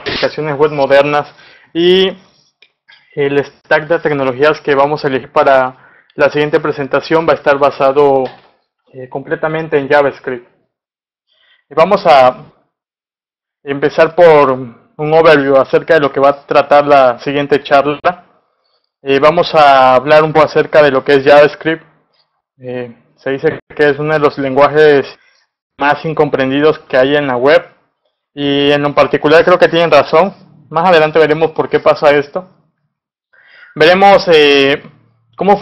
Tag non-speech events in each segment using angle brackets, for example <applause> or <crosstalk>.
aplicaciones web modernas y el stack de tecnologías que vamos a elegir para la siguiente presentación va a estar basado eh, completamente en JavaScript. Vamos a empezar por un overview acerca de lo que va a tratar la siguiente charla. Eh, vamos a hablar un poco acerca de lo que es JavaScript. Eh, se dice que es uno de los lenguajes más incomprendidos que hay en la web y en particular creo que tienen razón. Más adelante veremos por qué pasa esto. Veremos eh, cómo,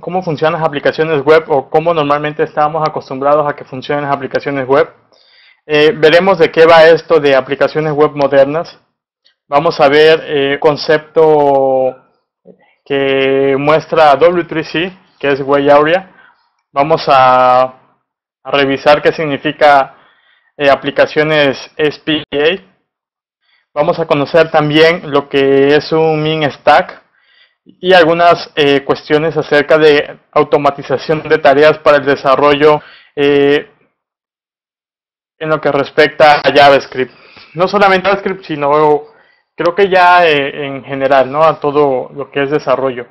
cómo funcionan las aplicaciones web o cómo normalmente estábamos acostumbrados a que funcionen las aplicaciones web. Eh, veremos de qué va esto de aplicaciones web modernas. Vamos a ver eh, concepto que muestra W3C, que es Way Area. Vamos a, revisar qué significa eh, aplicaciones SPA. Vamos a conocer también lo que es un min stack y algunas cuestiones acerca de automatización de tareas para el desarrollo eh, en lo que respecta a JavaScript. No solamente JavaScript, sino creo que ya eh, en general, ¿no? A todo lo que es desarrollo.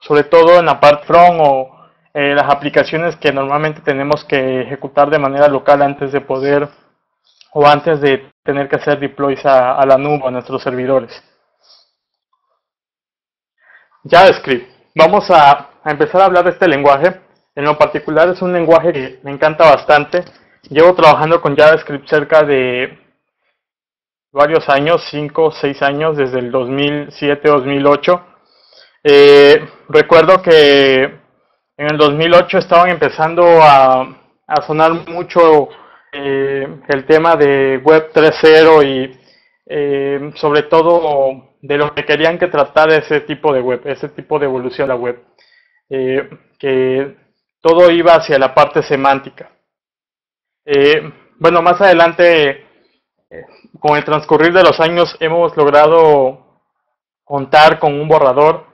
Sobre todo en la parte front o eh, las aplicaciones que normalmente tenemos que ejecutar de manera local antes de poder o antes de tener que hacer deploys a, a la nube a nuestros servidores. JavaScript. Vamos a, a empezar a hablar de este lenguaje. En lo particular es un lenguaje que me encanta bastante Llevo trabajando con JavaScript cerca de varios años, 5 o 6 años, desde el 2007-2008. Eh, recuerdo que en el 2008 estaban empezando a, sonar mucho eh, el tema de Web 3.0 y eh, sobre todo de lo que querían que tratara ese tipo de web, ese tipo de evolución de la web, que todo iba hacia la parte semántica. Eh, bueno, más adelante, eh, con el transcurrir de los años, hemos logrado contar con un borrador,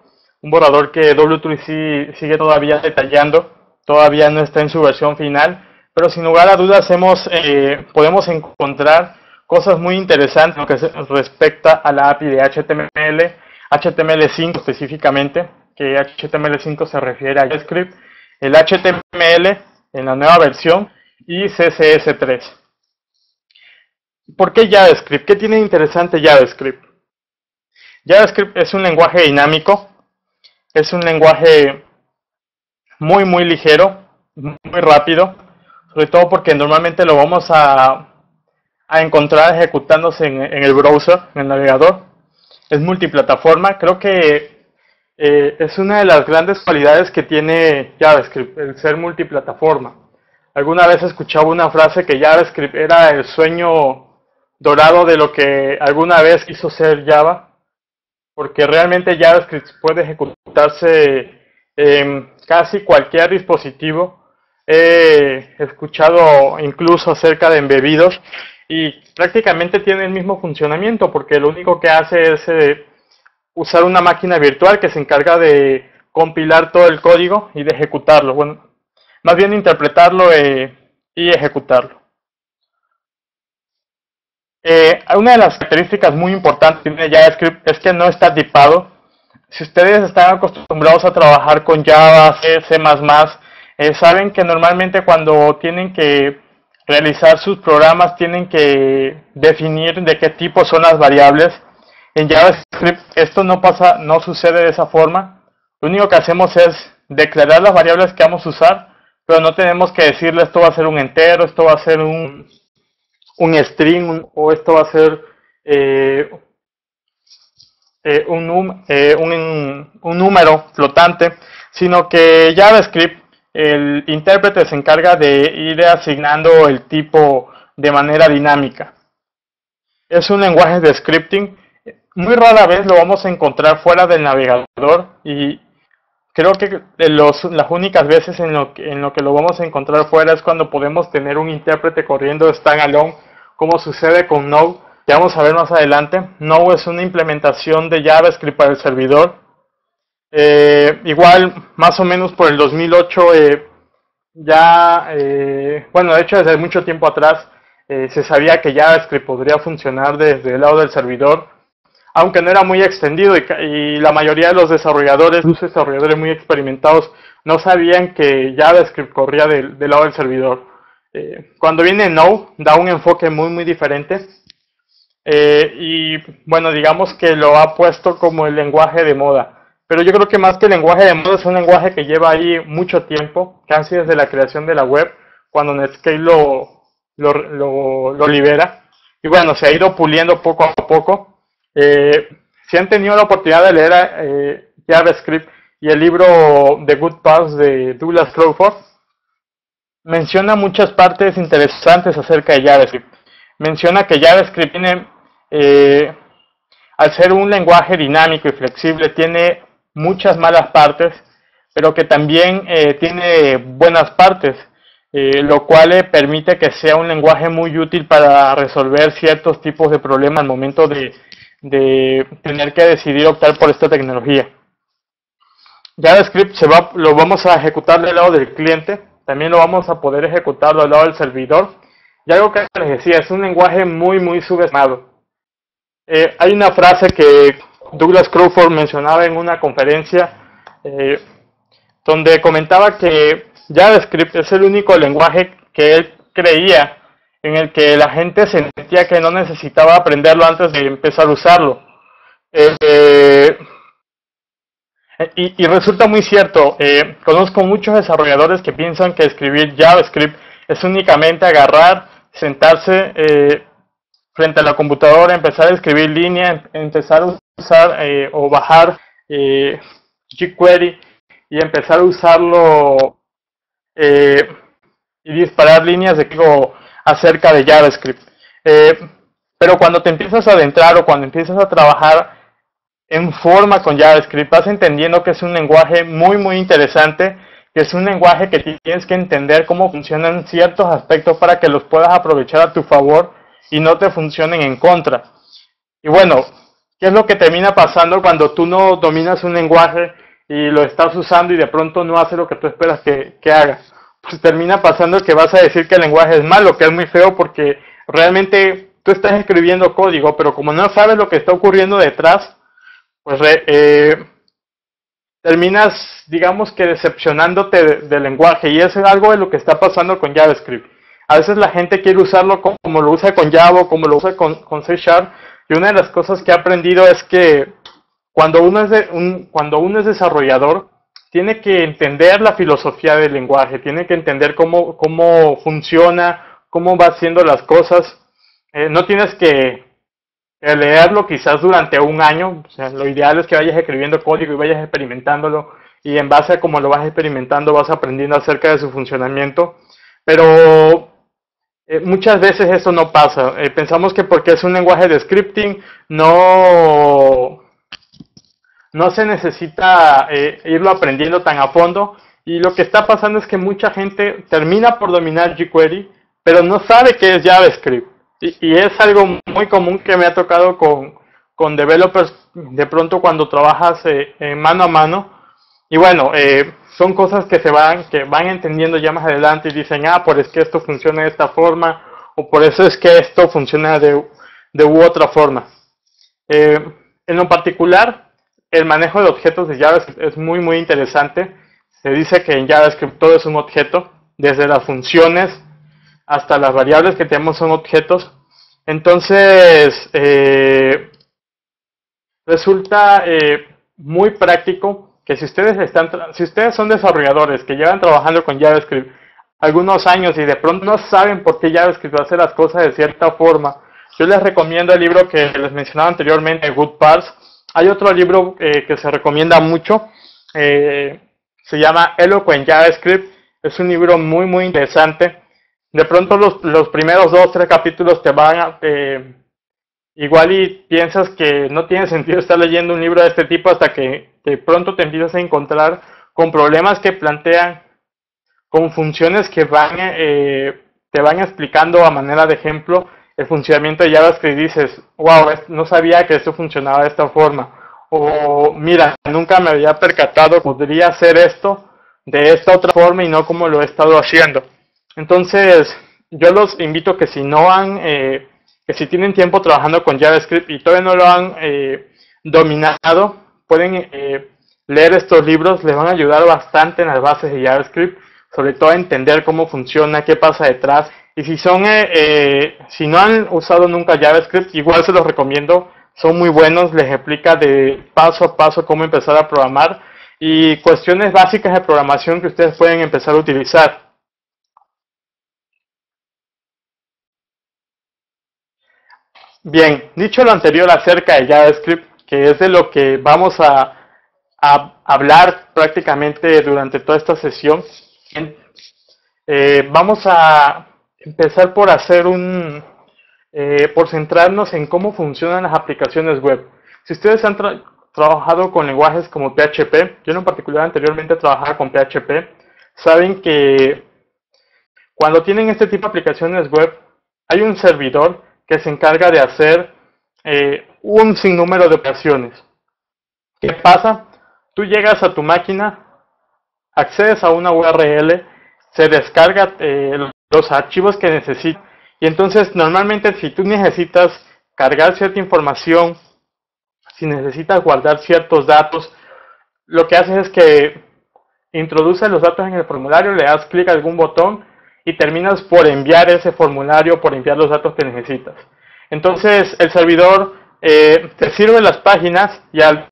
un borrador que W3C sigue todavía detallando, todavía no está en su versión final, pero sin lugar a dudas hemos, eh, podemos encontrar cosas muy interesantes en lo que respecta a la API de HTML, HTML5 específicamente, que HTML5 se refiere a JavaScript, el HTML en la nueva versión y CSS3. ¿Por qué JavaScript? ¿Qué tiene interesante JavaScript? JavaScript es un lenguaje dinámico, es un lenguaje muy muy ligero, muy rápido, sobre todo porque normalmente lo vamos a, encontrar ejecutándose en, el browser, en el navegador. Es multiplataforma, creo que eh, es una de las grandes cualidades que tiene JavaScript, el ser multiplataforma. Alguna vez escuchaba una frase que JavaScript era el sueño dorado de lo que alguna vez quiso ser Java, porque realmente JavaScript puede ejecutarse en casi cualquier dispositivo. He escuchado incluso acerca de embebidos y prácticamente tiene el mismo funcionamiento porque lo único que hace es eh, usar una máquina virtual que se encarga de compilar todo el código y de ejecutarlo. Bueno, más bien interpretarlo eh, y ejecutarlo. Eh, una de las características muy importantes que tiene JavaScript es que no está tipado. Si ustedes están acostumbrados a trabajar con Java, C, C++, eh, saben que normalmente cuando tienen que realizar sus programas tienen que definir de qué tipo son las variables. En JavaScript esto no pasa, no sucede de esa forma. Lo único que hacemos es declarar las variables que vamos a usar pero no tenemos que decirle esto va a ser un entero, esto va a ser un, un string o esto va a ser eh, eh, un, eh, un, un, número flotante, sino que JavaScript, el intérprete se encarga de ir asignando el tipo de manera dinámica. Es un lenguaje de scripting. Muy rara vez lo vamos a encontrar fuera del navegador y creo que los, las únicas veces en lo, que, en lo que lo vamos a encontrar fuera es cuando podemos tener un intérprete corriendo standalone, como sucede con Node, que vamos a ver más adelante. Node es una implementación de JavaScript para el servidor. Eh, igual, más o menos por el 2008, eh, ya, eh, bueno, de hecho desde mucho tiempo atrás, eh, se sabía que JavaScript podría funcionar desde el lado del servidor, aunque no era muy extendido y, la mayoría de los desarrolladores, los desarrolladores muy experimentados, no sabían que JavaScript corría del, lado del servidor. Eh, cuando viene Node, da un enfoque muy, muy diferente. Eh, y bueno, digamos que lo ha puesto como el lenguaje de moda. Pero yo creo que más que el lenguaje de moda es un lenguaje que lleva ahí mucho tiempo, casi desde la creación de la web, cuando Netscape lo, lo, libera. Y bueno, se ha ido puliendo poco a poco. Eh, si han tenido la oportunidad de leer eh, JavaScript y el libro The Good Parts de Douglas Crawford, menciona muchas partes interesantes acerca de JavaScript. Menciona que JavaScript tiene, eh, al ser un lenguaje dinámico y flexible, tiene muchas malas partes, pero que también tiene buenas partes. Eh, lo cual le permite que sea un lenguaje muy útil para resolver ciertos tipos de problemas al momento de, tener que decidir optar por esta tecnología. JavaScript se va, lo vamos a ejecutar del lado del cliente, también lo vamos a poder ejecutar del lado del servidor. Y algo que les decía, es un lenguaje muy, muy subestimado. Eh, hay una frase que Douglas Crawford mencionaba en una conferencia eh, donde comentaba que JavaScript es el único lenguaje que él creía en el que la gente sentía que no necesitaba aprenderlo antes de empezar a usarlo. Eh, y, resulta muy cierto, eh, conozco muchos desarrolladores que piensan que escribir JavaScript es únicamente agarrar, sentarse eh, frente a la computadora, empezar a escribir línea, empezar a usar o bajar jQuery y empezar a usarlo eh, y disparar líneas de código acerca de JavaScript. Eh, pero cuando te empiezas a adentrar o cuando empiezas a trabajar en forma con JavaScript, vas entendiendo que es un lenguaje muy, muy interesante, que es un lenguaje que tienes que entender cómo funcionan ciertos aspectos para que los puedas aprovechar a tu favor y no te funcionen en contra. Y bueno, ¿qué es lo que termina pasando cuando tú no dominas un lenguaje y lo estás usando y de pronto no hace lo que tú esperas que, que haga. Pues termina pasando que vas a decir que el lenguaje es malo, que es muy feo porque realmente tú estás escribiendo código, pero como no sabes lo que está ocurriendo detrás, pues eh, terminas, digamos que decepcionándote del lenguaje y eso es algo de lo que está pasando con JavaScript. A veces la gente quiere usarlo como, lo usa con Java, como lo usa con, con C Sharp, y una de las cosas que he aprendido es que cuando uno es, un, cuando uno es desarrollador, tiene que entender la filosofía del lenguaje, tiene que entender cómo, cómo funciona, cómo va haciendo las cosas. Eh, no tienes que leerlo quizás durante un año, lo ideal es que vayas escribiendo código y vayas experimentándolo y en base a cómo lo vas experimentando vas aprendiendo acerca de su funcionamiento. Pero eh, muchas veces eso no pasa. Eh, pensamos que porque es un lenguaje de scripting no no se necesita eh, irlo aprendiendo tan a fondo y lo que está pasando es que mucha gente termina por dominar jQuery, pero no sabe qué es JavaScript. Y, es algo muy común que me ha tocado con, con developers de pronto cuando trabajas eh, mano a mano. Y bueno, eh, son cosas que se van, que van entendiendo ya más adelante y dicen, ah, por es que esto funciona de esta forma, o por eso es que esto funciona de, de u otra forma. en lo particular, el manejo de objetos de JavaScript es muy, muy interesante. Se dice que en JavaScript todo es un objeto, desde las funciones hasta las variables que tenemos son objetos. Entonces, eh, resulta eh, muy práctico que si ustedes, están, si ustedes son desarrolladores que llevan trabajando con JavaScript algunos años y de pronto no saben por qué JavaScript hace las cosas de cierta forma, yo les recomiendo el libro que les mencionaba anteriormente, Good Parts, hay otro libro eh, que se recomienda mucho, se llama Eloquent JavaScript, es un libro muy muy interesante. De pronto los, los primeros dos, tres capítulos te van a... Eh, igual y piensas que no tiene sentido estar leyendo un libro de este tipo hasta que de pronto te empiezas a encontrar con problemas que plantean, con funciones que van, te van explicando a manera de ejemplo el funcionamiento de JavaScript dices, wow, no sabía que esto funcionaba de esta forma. O mira, nunca me había percatado, podría hacer esto de esta otra forma y no como lo he estado haciendo. Entonces, yo los invito que si no han, eh, que si tienen tiempo trabajando con JavaScript y todavía no lo han eh, dominado, pueden leer estos libros, les van a ayudar bastante en las bases de JavaScript, sobre todo a entender cómo funciona, qué pasa detrás. Y si son, si no han usado nunca JavaScript, igual se los recomiendo, son muy buenos, les explica de paso a paso cómo empezar a programar y cuestiones básicas de programación que ustedes pueden empezar a utilizar. Bien, dicho lo anterior acerca de JavaScript, que es de lo que vamos a, hablar prácticamente durante toda esta sesión, eh, vamos a empezar por hacer un, eh, por centrarnos en cómo funcionan las aplicaciones web. Si ustedes han trabajado con lenguajes como PHP, yo en particular anteriormente trabajaba con PHP, saben que cuando tienen este tipo de aplicaciones web, hay un servidor que se encarga de hacer eh, un sinnúmero de operaciones. ¿Qué pasa? Tú llegas a tu máquina, accedes a una URL, se descarga eh, los archivos que necesitas y entonces normalmente si tú necesitas cargar cierta información, si necesitas guardar ciertos datos, lo que haces es que introduces los datos en el formulario, le das clic a algún botón y terminas por enviar ese formulario, por enviar los datos que necesitas. Entonces el servidor eh, te sirve las páginas y al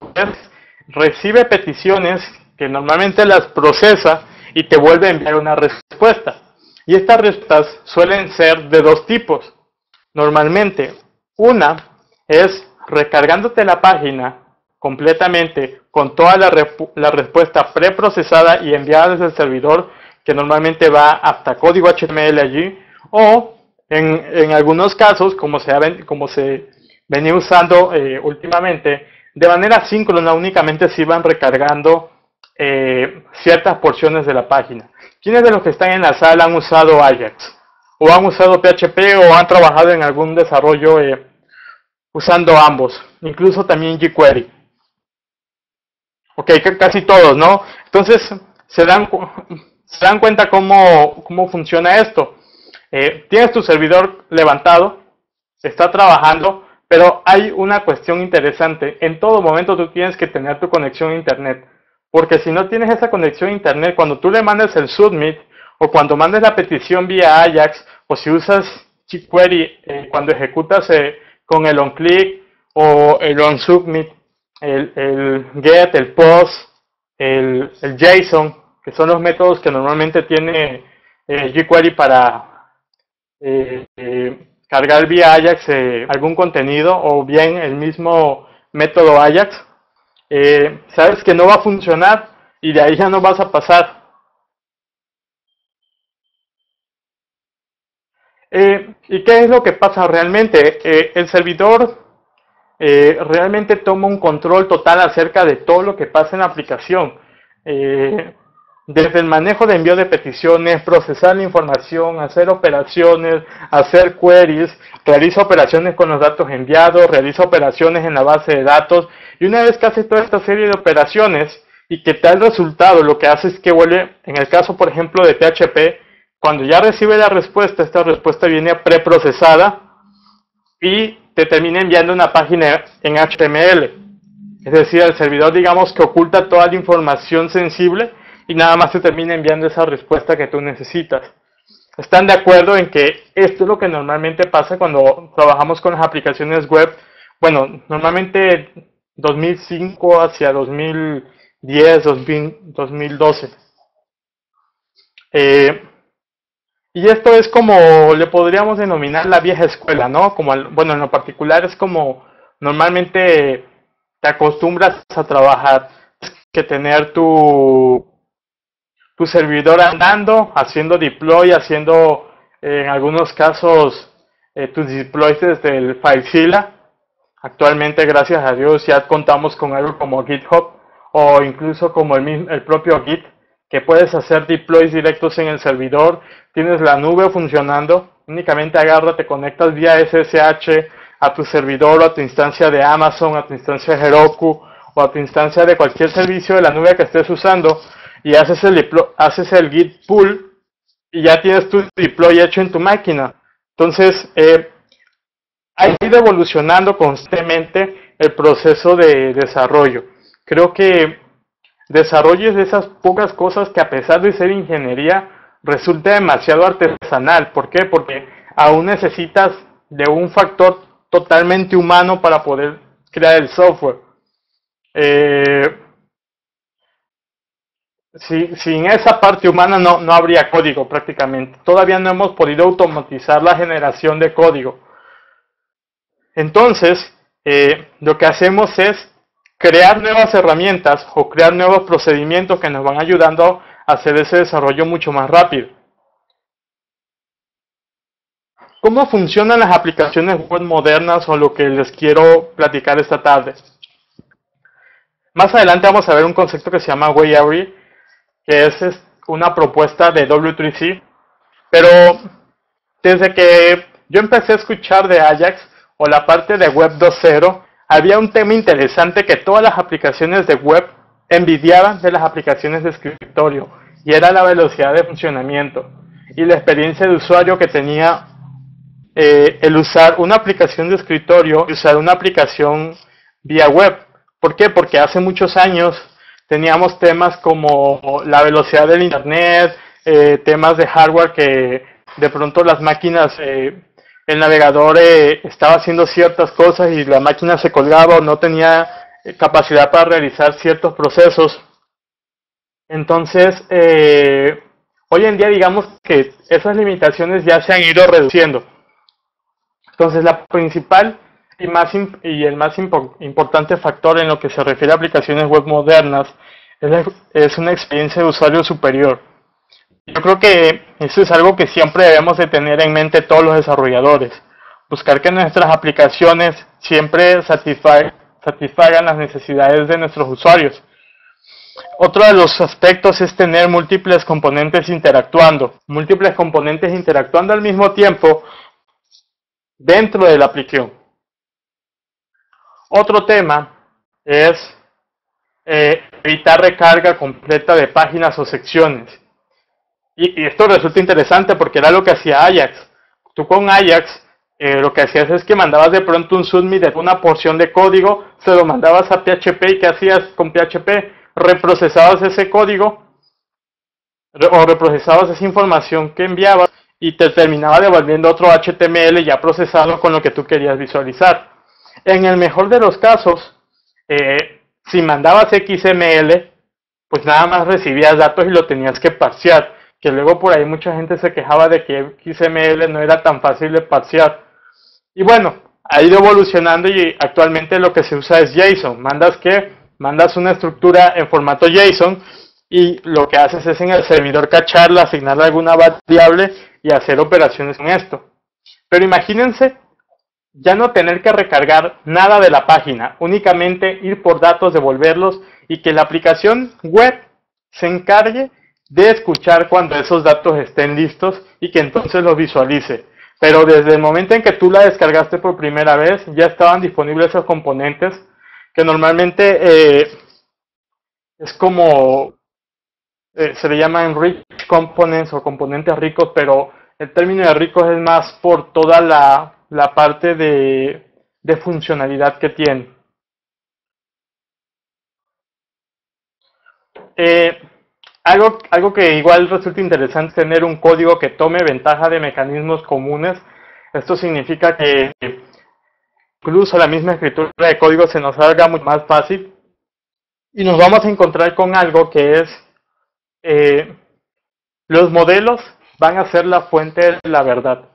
recibe peticiones que normalmente las procesa y te vuelve a enviar una respuesta. Y estas respuestas suelen ser de dos tipos. Normalmente, una es recargándote la página completamente con toda la, la respuesta preprocesada y enviada desde el servidor que normalmente va hasta código HTML allí, o en, algunos casos, como se, como se venía usando eh, últimamente, de manera síncrona únicamente se iban recargando eh, ciertas porciones de la página. ¿Quiénes de los que están en la sala han usado Ajax? ¿O han usado PHP o han trabajado en algún desarrollo eh, usando ambos? Incluso también jQuery. Ok, casi todos, ¿no? Entonces, se dan se dan cuenta cómo, cómo funciona esto. Eh, tienes tu servidor levantado, está trabajando, pero hay una cuestión interesante. En todo momento tú tienes que tener tu conexión a Internet. Porque si no tienes esa conexión a Internet, cuando tú le mandes el submit o cuando mandes la petición vía Ajax o si usas jQuery eh, cuando ejecutas eh, con el onClick o el onSubmit, el, el get, el post, el, el JSON, son los métodos que normalmente tiene eh, jQuery para eh, eh, cargar vía Ajax algún contenido o bien el mismo método Ajax, sabes que no va a funcionar y de ahí ya no vas a pasar. ¿Y qué es lo que pasa realmente? el servidor realmente toma un control total acerca de todo lo que pasa en la aplicación. Desde el manejo de envío de peticiones, procesar la información, hacer operaciones, hacer queries, realiza operaciones con los datos enviados, realiza operaciones en la base de datos y una vez que hace toda esta serie de operaciones y que te da el resultado, lo que hace es que vuelve, en el caso por ejemplo de PHP, cuando ya recibe la respuesta, esta respuesta viene preprocesada y te termina enviando una página en HTML. Es decir, el servidor digamos que oculta toda la información sensible y nada más se termina enviando esa respuesta que tú necesitas. ¿Están de acuerdo en que esto es lo que normalmente pasa cuando trabajamos con las aplicaciones web? Bueno, normalmente 2005 hacia 2010, 2012. Eh, y esto es como le podríamos denominar la vieja escuela, ¿no? Como, bueno, en lo particular es como normalmente te acostumbras a trabajar, que tener tu tu servidor andando, haciendo deploy, haciendo eh, en algunos casos eh, tus deploys desde el FileZilla. Actualmente, gracias a Dios, ya contamos con algo como GitHub o incluso como el, el propio Git, que puedes hacer deploys directos en el servidor. Tienes la nube funcionando, únicamente agarra, te conectas vía SSH a tu servidor o a tu instancia de Amazon, a tu instancia de Heroku o a tu instancia de cualquier servicio de la nube que estés usando y haces el, haces el git pull y ya tienes tu deploy hecho en tu máquina. Entonces, eh, ha ido evolucionando constantemente el proceso de desarrollo. Creo que desarrollo es de esas pocas cosas que a pesar de ser ingeniería, resulta demasiado artesanal. ¿Por qué? Porque aún necesitas de un factor totalmente humano para poder crear el software. Eh, sin esa parte humana no, no habría código prácticamente. Todavía no hemos podido automatizar la generación de código. Entonces, eh, lo que hacemos es crear nuevas herramientas o crear nuevos procedimientos que nos van ayudando a hacer ese desarrollo mucho más rápido. ¿Cómo funcionan las aplicaciones web modernas o lo que les quiero platicar esta tarde? Más adelante vamos a ver un concepto que se llama Way que es una propuesta de W3C, pero desde que yo empecé a escuchar de Ajax o la parte de Web 2.0, había un tema interesante que todas las aplicaciones de web envidiaban de las aplicaciones de escritorio, y era la velocidad de funcionamiento y la experiencia de usuario que tenía eh, el usar una aplicación de escritorio y usar una aplicación vía web. ¿Por qué? Porque hace muchos años teníamos temas como la velocidad del Internet, eh, temas de hardware que de pronto las máquinas, eh, el navegador eh, estaba haciendo ciertas cosas y la máquina se colgaba o no tenía capacidad para realizar ciertos procesos. Entonces, hoy en día digamos que esas limitaciones ya se han ido reduciendo. Entonces, la principal y, más y el más importante factor en lo que se refiere a aplicaciones web modernas es, es una experiencia de usuario superior. Yo creo que eso es algo que siempre debemos de tener en mente todos los desarrolladores. Buscar que nuestras aplicaciones siempre satisfagan las necesidades de nuestros usuarios. Otro de los aspectos es tener múltiples componentes interactuando. Múltiples componentes interactuando al mismo tiempo dentro de la aplicación. Otro tema es eh, evitar recarga completa de páginas o secciones. Y, esto resulta interesante porque era lo que hacía Ajax. Tú con Ajax eh, lo que hacías es que mandabas de pronto un submit de una porción de código, se lo mandabas a PHP y ¿qué hacías con PHP? Reprocesabas ese código o reprocesabas esa información que enviabas y te terminaba devolviendo otro HTML ya procesado con lo que tú querías visualizar. En el mejor de los casos, eh, si mandabas XML, pues nada más recibías datos y lo tenías que parsear. Que luego por ahí mucha gente se quejaba de que XML no era tan fácil de parsear. Y bueno, ha ido evolucionando y actualmente lo que se usa es JSON. Mandas que mandas una estructura en formato JSON y lo que haces es en el servidor cacharla, asignarle alguna variable y hacer operaciones con esto. Pero imagínense ya no tener que recargar nada de la página, únicamente ir por datos, devolverlos y que la aplicación web se encargue de escuchar cuando esos datos estén listos y que entonces los visualice. Pero desde el momento en que tú la descargaste por primera vez, ya estaban disponibles esos componentes que normalmente eh, es como eh, se le llaman rich components o componentes ricos, pero el término de ricos es más por toda la la parte de, funcionalidad que tiene. Eh, algo, algo que igual resulta interesante es tener un código que tome ventaja de mecanismos comunes. Esto significa que incluso la misma escritura de código se nos haga mucho más fácil y nos vamos a encontrar con algo que es eh, los modelos van a ser la fuente de la verdad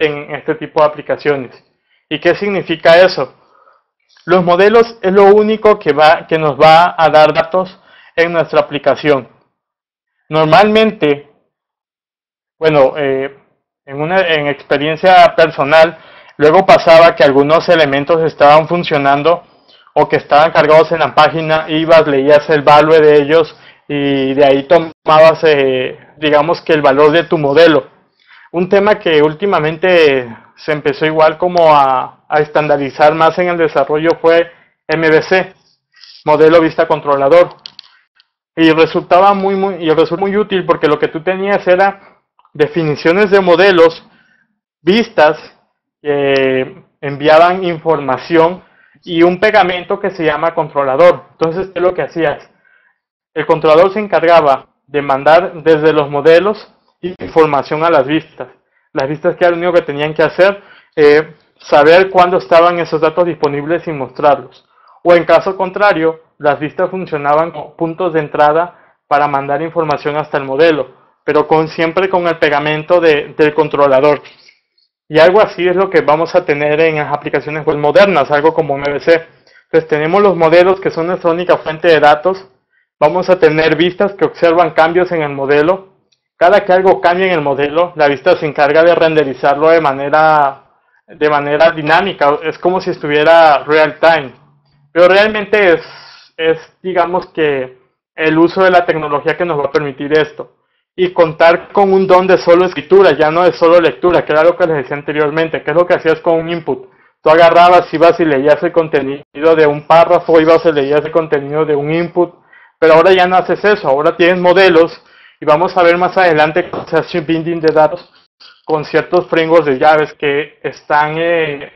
en este tipo de aplicaciones. ¿Y qué significa eso? Los modelos es lo único que, va, que nos va a dar datos en nuestra aplicación. Normalmente, bueno, eh, en, una, en experiencia personal, luego pasaba que algunos elementos estaban funcionando o que estaban cargados en la página, ibas, leías el valor de ellos y de ahí tomabas, eh, digamos que el valor de tu modelo. Un tema que últimamente se empezó igual como a, estandarizar más en el desarrollo fue MVC, modelo vista controlador. Y resultaba muy, y resultó muy útil porque lo que tú tenías era definiciones de modelos, vistas, que enviaban información y un pegamento que se llama controlador. Entonces, ¿qué es lo que hacías? El controlador se encargaba de mandar desde los modelos información a las vistas. Las vistas que era lo único que tenían que hacer, eh, saber cuándo estaban esos datos disponibles y mostrarlos. O en caso contrario, las vistas funcionaban como puntos de entrada para mandar información hasta el modelo, pero con, siempre con el pegamento de, del controlador. Y algo así es lo que vamos a tener en las aplicaciones web modernas, algo como MVC. Entonces tenemos los modelos que son nuestra única fuente de datos. Vamos a tener vistas que observan cambios en el modelo. Cada que algo cambie en el modelo, la vista se encarga de renderizarlo de manera, de manera dinámica. Es como si estuviera real time. Pero realmente es, es, digamos que, el uso de la tecnología que nos va a permitir esto y contar con un don de solo escritura, ya no de solo lectura, que era lo que les decía anteriormente, que es lo que hacías con un input. Tú agarrabas, ibas y leías el contenido de un párrafo, ibas y leías el contenido de un input, pero ahora ya no haces eso, ahora tienes modelos y vamos a ver más adelante hace binding de datos con ciertos frameworks de llaves que están eh,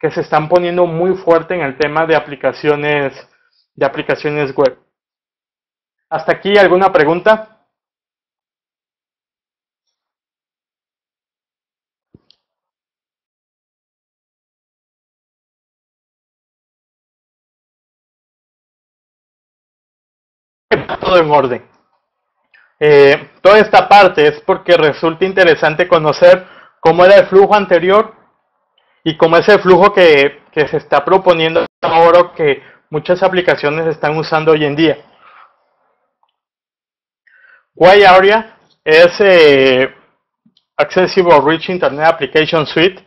que se están poniendo muy fuerte en el tema de aplicaciones de aplicaciones web. Hasta aquí alguna pregunta? todo en orden. Eh, toda esta parte es porque resulta interesante conocer cómo era el flujo anterior y cómo es el flujo que, se está proponiendo ahora que muchas aplicaciones están usando hoy en día. YARIA es eh, Accessible Rich Internet Application Suite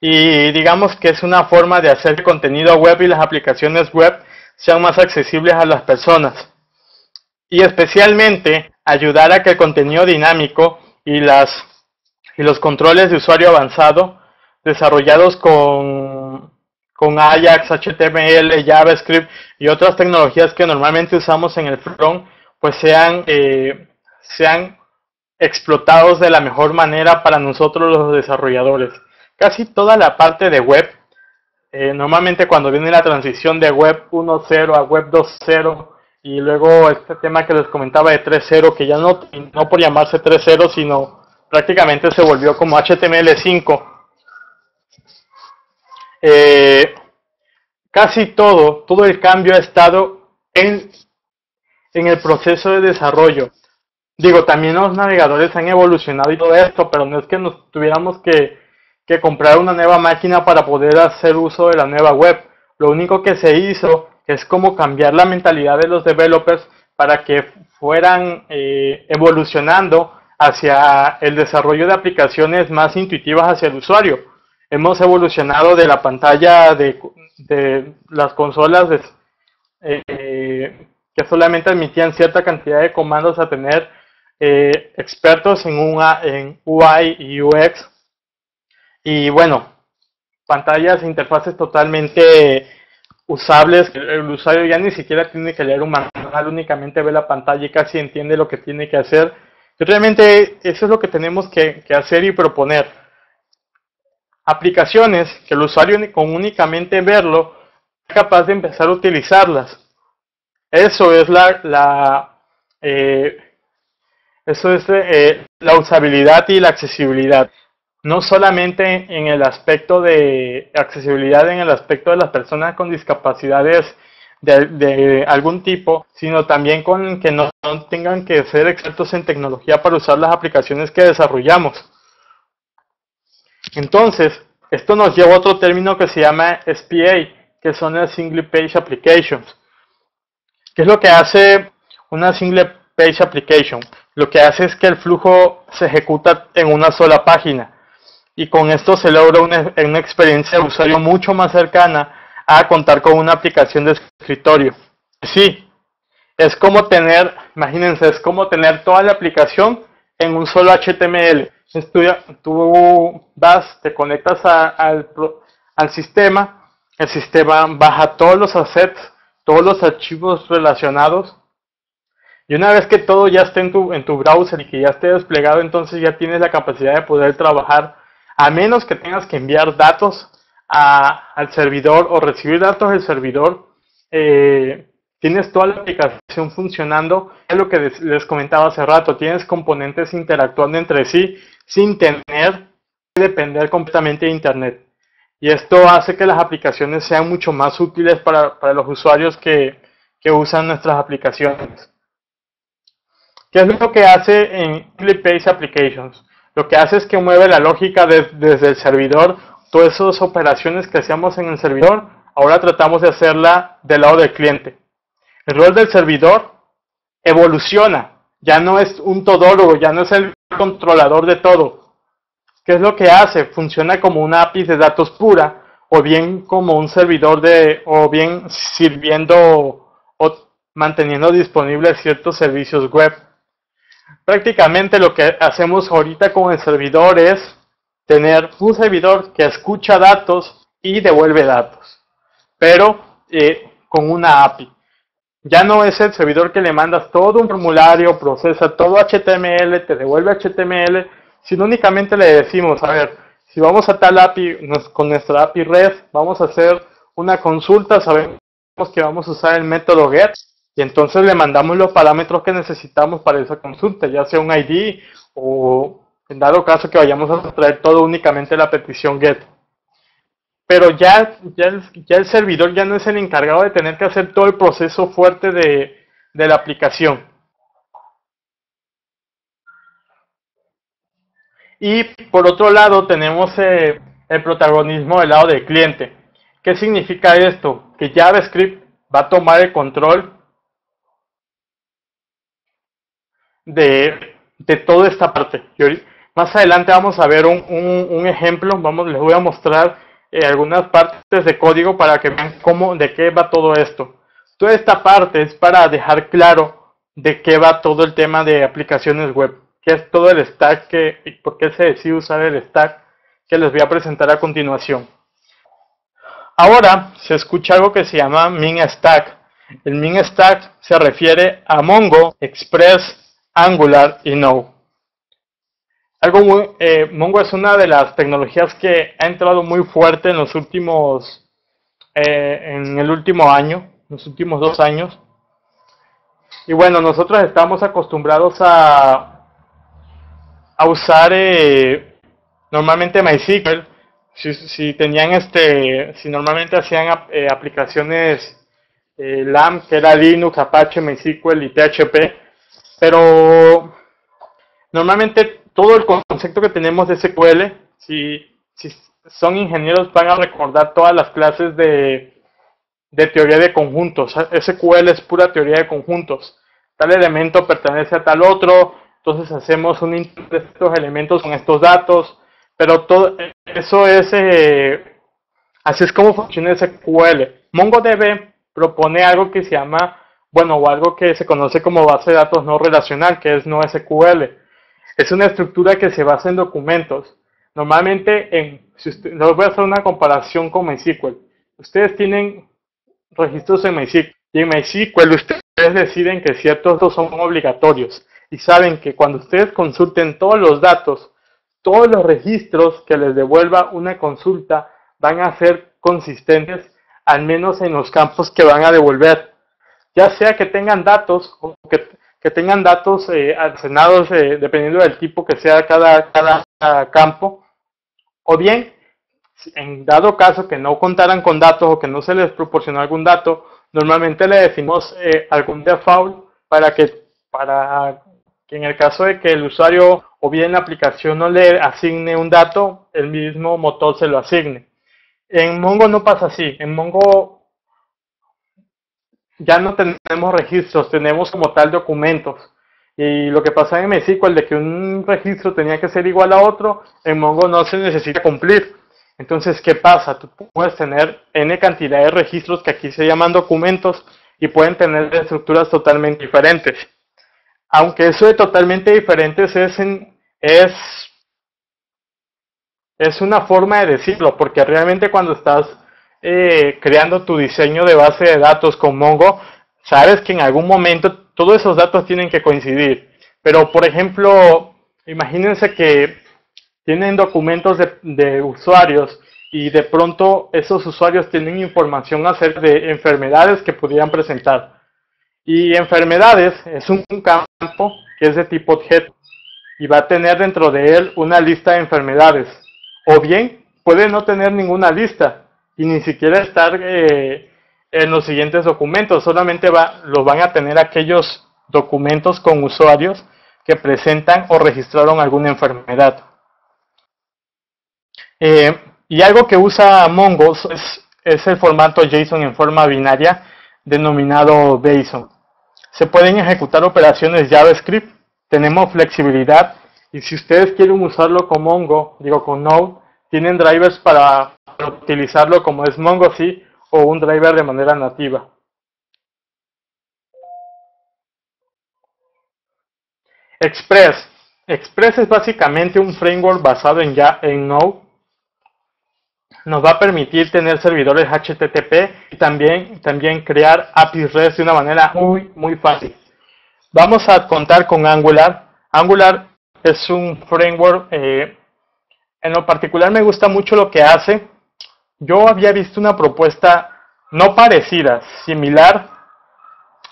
y digamos que es una forma de hacer el contenido web y las aplicaciones web sean más accesibles a las personas y especialmente ayudar a que el contenido dinámico y, las, y los controles de usuario avanzado desarrollados con, con Ajax, HTML, JavaScript y otras tecnologías que normalmente usamos en el front, pues sean, eh, sean explotados de la mejor manera para nosotros los desarrolladores. Casi toda la parte de web, eh, normalmente cuando viene la transición de web 1.0 a web 2.0, y luego este tema que les comentaba de 3.0, que ya no, no por llamarse 3.0, sino prácticamente se volvió como HTML5. Eh, casi todo, todo el cambio ha estado en, en el proceso de desarrollo. Digo, también los navegadores han evolucionado y todo esto, pero no es que nos tuviéramos que, que comprar una nueva máquina para poder hacer uso de la nueva web. Lo único que se hizo es como cambiar la mentalidad de los developers para que fueran eh, evolucionando hacia el desarrollo de aplicaciones más intuitivas hacia el usuario. Hemos evolucionado de la pantalla de, las consolas eh, que solamente admitían cierta cantidad de comandos a tener eh, expertos en, una, en UI y UX. Y bueno, pantallas e interfaces totalmente usables, el usuario ya ni siquiera tiene que leer un manual, únicamente ve la pantalla y casi entiende lo que tiene que hacer. Y realmente eso es lo que tenemos que, hacer y proponer. Aplicaciones que el usuario con únicamente verlo es capaz de empezar a utilizarlas. Eso es la, la eh, eso es eh, la usabilidad y la accesibilidad no solamente en el aspecto de accesibilidad, en el aspecto de las personas con discapacidades de, algún tipo, sino también con que no, tengan que ser expertos en tecnología para usar las aplicaciones que desarrollamos. Entonces, esto nos lleva a otro término que se llama SPA, que son las Single Page Applications. ¿Qué es lo que hace una Single Page Application? Lo que hace es que el flujo se ejecuta en una sola página y con esto se logra una, una, experiencia de usuario mucho más cercana a contar con una aplicación de escritorio. Sí, es como tener, imagínense, es como tener toda la aplicación en un solo HTML. Estudia, tú vas, te conectas al, al sistema, el sistema baja todos los assets, todos los archivos relacionados Y una vez que todo ya esté en tu, en tu browser y que ya esté desplegado, entonces ya tienes la capacidad de poder trabajar, a menos que tengas que enviar datos al servidor o recibir datos del servidor, eh, tienes toda la aplicación funcionando, es lo que les comentaba hace rato, tienes componentes interactuando entre sí sin tener que depender completamente de Internet. Y esto hace que las aplicaciones sean mucho más útiles para, los usuarios que, usan nuestras aplicaciones. ¿Qué es lo que hace en Clip-Based Applications? Lo que hace es que mueve la lógica desde el servidor, todas esas operaciones que hacíamos en el servidor, ahora tratamos de hacerla del lado del cliente. El rol del servidor evoluciona, ya no es un todólogo, ya no es el controlador de todo, ¿Qué es lo que hace? Funciona como una API de datos pura o bien como un servidor de, o bien sirviendo o manteniendo disponibles ciertos servicios web. Prácticamente lo que hacemos ahorita con el servidor es tener un servidor que escucha datos y devuelve datos, pero eh, con una API. Ya no es el servidor que le mandas todo un formulario, procesa todo HTML, te devuelve HTML, sino únicamente le decimos, a ver, si vamos a tal API con nuestra API REST, vamos a hacer una consulta, sabemos que vamos a usar el método GET y entonces le mandamos los parámetros que necesitamos para esa consulta, ya sea un ID o en dado caso que vayamos a traer todo únicamente la petición GET. Pero ya, ya, el, ya el servidor ya no es el encargado de tener que hacer todo el proceso fuerte de, de la aplicación. Y por otro lado tenemos eh, el protagonismo del lado del cliente. ¿Qué significa esto? Que JavaScript va a tomar el control de, de toda esta parte. Más adelante vamos a ver un, un, ejemplo, vamos, les voy a mostrar eh, algunas partes de código para que vean cómo, de qué va todo esto. Toda esta parte es para dejar claro de qué va todo el tema de aplicaciones web qué es todo el stack que, por qué se decide usar el stack que les voy a presentar a continuación. Ahora se escucha algo que se llama min stack. El min stack se refiere a Mongo, Express, Angular y Node. Algo muy, eh, Mongo es una de las tecnologías que ha entrado muy fuerte en los últimos, eh, en el último año, los últimos dos años. Y bueno, nosotros estamos acostumbrados a a usar eh, normalmente MySQL. Si, tenían este, si normalmente hacían aplicaciones LAM, que era Linux, Apache, MySQL y PHP, pero normalmente todo el concepto que tenemos de SQL, si, son ingenieros van a recordar todas las clases de, de teoría de conjuntos. SQL es pura teoría de conjuntos. Tal elemento pertenece a tal otro, entonces hacemos un de estos elementos con estos datos, pero todo eso es, eh, así es como funciona SQL. MongoDB propone algo que se llama, bueno, o algo que se conoce como base de datos no relacional, que es no SQL. Es una estructura que se basa en documentos. Normalmente, en, si usted, les voy a hacer una comparación con MySQL. Ustedes tienen registros en MySQL y en MySQL ustedes deciden que ciertos datos son obligatorios y saben que cuando ustedes consulten todos los datos, todos los registros que les devuelva una consulta van a ser consistentes, al menos en los campos que van a devolver. Ya sea que tengan datos o que, tengan datos eh, almacenados eh, dependiendo del tipo que sea cada, cada, campo, o bien, en dado caso que no contaran con datos o que no se les proporcionó algún dato, normalmente le decimos eh, algún default para que para que en el caso de que el usuario o bien la aplicación no le asigne un dato, el mismo motor se lo asigne. En Mongo no pasa así. En Mongo ya no tenemos registros, tenemos como tal documentos. Y lo que pasa en MySQL de que un registro tenía que ser igual a otro, en Mongo no se necesita cumplir. Entonces, ¿qué pasa? Tú puedes tener n cantidad de registros que aquí se llaman documentos y pueden tener estructuras totalmente diferentes aunque eso de totalmente diferentes es, es, es una forma de decirlo, porque realmente cuando estás eh, creando tu diseño de base de datos con Mongo, sabes que en algún momento todos esos datos tienen que coincidir. Pero, por ejemplo, imagínense que tienen documentos de, usuarios y de pronto esos usuarios tienen información acerca de enfermedades que pudieran presentar. Y enfermedades es un campo que es de tipo objeto y va a tener dentro de él una lista de enfermedades. O bien puede no tener ninguna lista y ni siquiera estar eh, en los siguientes documentos, solamente va, lo van a tener aquellos documentos con usuarios que presentan o registraron alguna enfermedad. Eh, y algo que usa Mongo es, es el formato JSON en forma binaria denominado JSON. Se pueden ejecutar operaciones JavaScript, tenemos flexibilidad y si ustedes quieren usarlo con Mongo, digo con Node, tienen drivers para, utilizarlo como es Mongo sí o un driver de manera nativa. Express. Express es básicamente un framework basado en, ya, en Node. Nos va a permitir tener servidores HTTP y también, también crear APIs REST de una manera muy, muy fácil. Vamos a contar con Angular. Angular es un framework, eh, en lo particular me gusta mucho lo que hace. Yo había visto una propuesta no parecida, similar,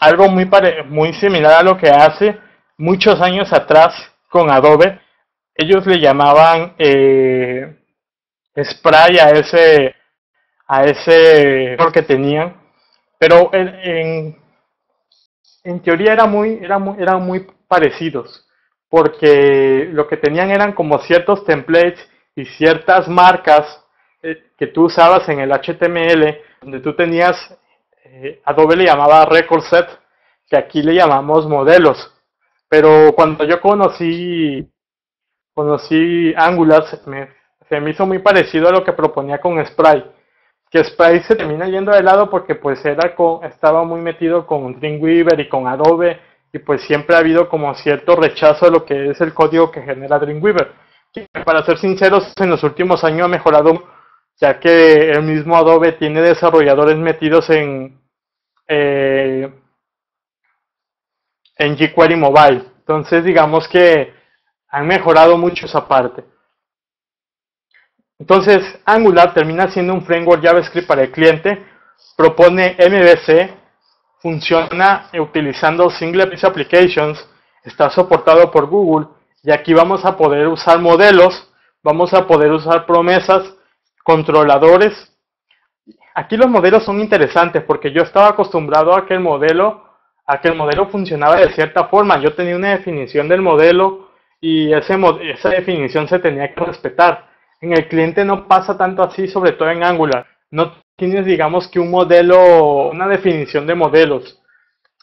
algo muy, muy similar a lo que hace muchos años atrás con Adobe. Ellos le llamaban eh, spray a ese a ese que tenían, pero en, en, teoría era muy, era muy, eran muy parecidos, porque lo que tenían eran como ciertos templates y ciertas marcas que tú usabas en el HTML, donde tú tenías, eh, Adobe le llamaba record set, que aquí le llamamos modelos. Pero cuando yo conocí, conocí Angular, se me, se me hizo muy parecido a lo que proponía con Spray. Que Spray se termina yendo de lado porque pues era con, estaba muy metido con Dreamweaver y con Adobe y pues siempre ha habido como cierto rechazo a lo que es el código que genera Dreamweaver. para ser sinceros, en los últimos años ha mejorado ya que el mismo Adobe tiene desarrolladores metidos en, eh, en jQuery Mobile. Entonces, digamos que han mejorado mucho esa parte. Entonces, Angular termina siendo un framework JavaScript para el cliente, propone MVC, funciona utilizando Single Page Applications, está soportado por Google y aquí vamos a poder usar modelos, vamos a poder usar promesas, controladores. Aquí los modelos son interesantes porque yo estaba acostumbrado a que el modelo a que el modelo funcionaba de cierta forma. Yo tenía una definición del modelo y ese, esa definición se tenía que respetar. En el cliente no pasa tanto así, sobre todo en Angular. No tienes, digamos, que un modelo, una definición de modelos.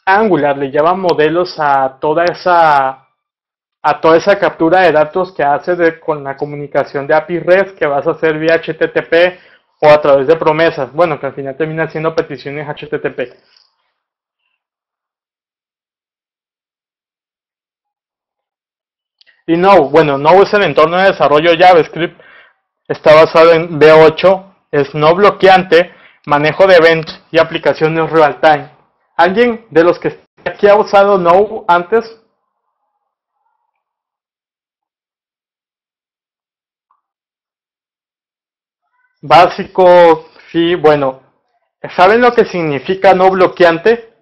Angular le llama modelos a toda esa a toda esa captura de datos que hace de, con la comunicación de API REST que vas a hacer vía HTTP o a través de promesas. Bueno, que al final termina siendo peticiones HTTP. Y no, bueno, no es el entorno de desarrollo JavaScript, está basado en V8, es no bloqueante, manejo de eventos y aplicaciones real time. ¿Alguien de los que aquí ha usado No antes? Básico, sí, bueno. ¿Saben lo que significa no bloqueante?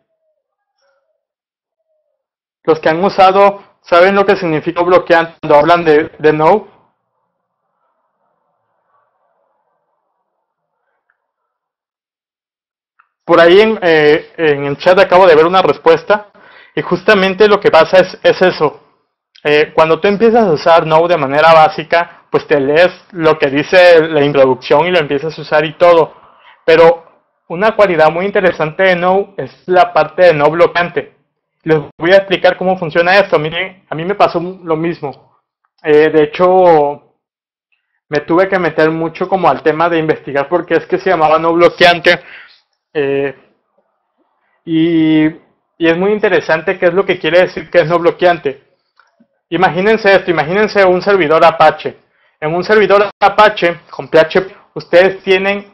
Los que han usado ¿Saben lo que significa bloquear cuando hablan de, de no? Por ahí en, eh, en, el chat acabo de ver una respuesta y justamente lo que pasa es, es eso. Eh, cuando tú empiezas a usar no de manera básica, pues te lees lo que dice la introducción y lo empiezas a usar y todo. Pero una cualidad muy interesante de no es la parte de no bloqueante. Les voy a explicar cómo funciona esto. Miren, a mí me pasó lo mismo. Eh, de hecho, me tuve que meter mucho como al tema de investigar por qué es que se llamaba no bloqueante. Eh, y, y, es muy interesante qué es lo que quiere decir que es no bloqueante. Imagínense esto, imagínense un servidor Apache. En un servidor Apache con PHP, ustedes tienen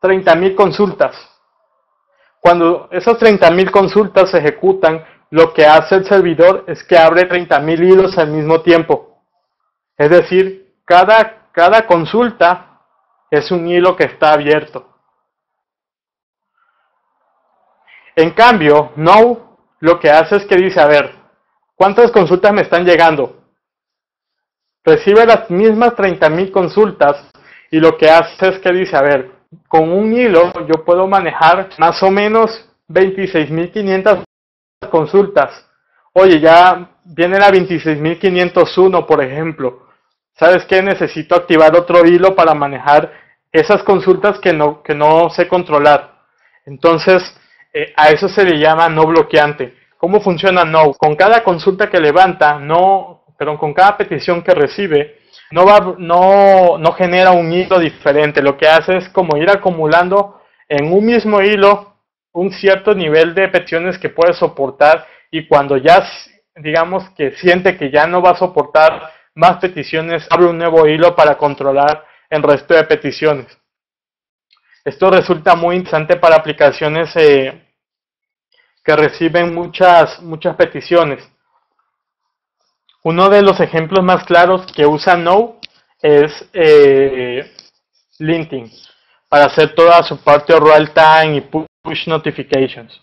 30.000 consultas. Cuando esas 30.000 consultas se ejecutan lo que hace el servidor es que abre 30.000 hilos al mismo tiempo. Es decir, cada, cada consulta es un hilo que está abierto. En cambio, no lo que hace es que dice, a ver, ¿cuántas consultas me están llegando? Recibe las mismas 30.000 consultas y lo que hace es que dice, a ver, con un hilo yo puedo manejar más o menos 26.500 consultas. Oye, ya viene la 26.501, por ejemplo. ¿Sabes qué? Necesito activar otro hilo para manejar esas consultas que no, que no sé controlar. Entonces, eh, a eso se le llama no bloqueante. ¿Cómo funciona No? Con cada consulta que levanta, no, pero con cada petición que recibe, no, va, no, no genera un hilo diferente. Lo que hace es como ir acumulando en un mismo hilo un cierto nivel de peticiones que puede soportar y cuando ya digamos que siente que ya no va a soportar más peticiones, abre un nuevo hilo para controlar el resto de peticiones. Esto resulta muy interesante para aplicaciones eh, que reciben muchas, muchas peticiones. Uno de los ejemplos más claros que usa No es eh, LinkedIn para hacer toda su parte real time y push notifications.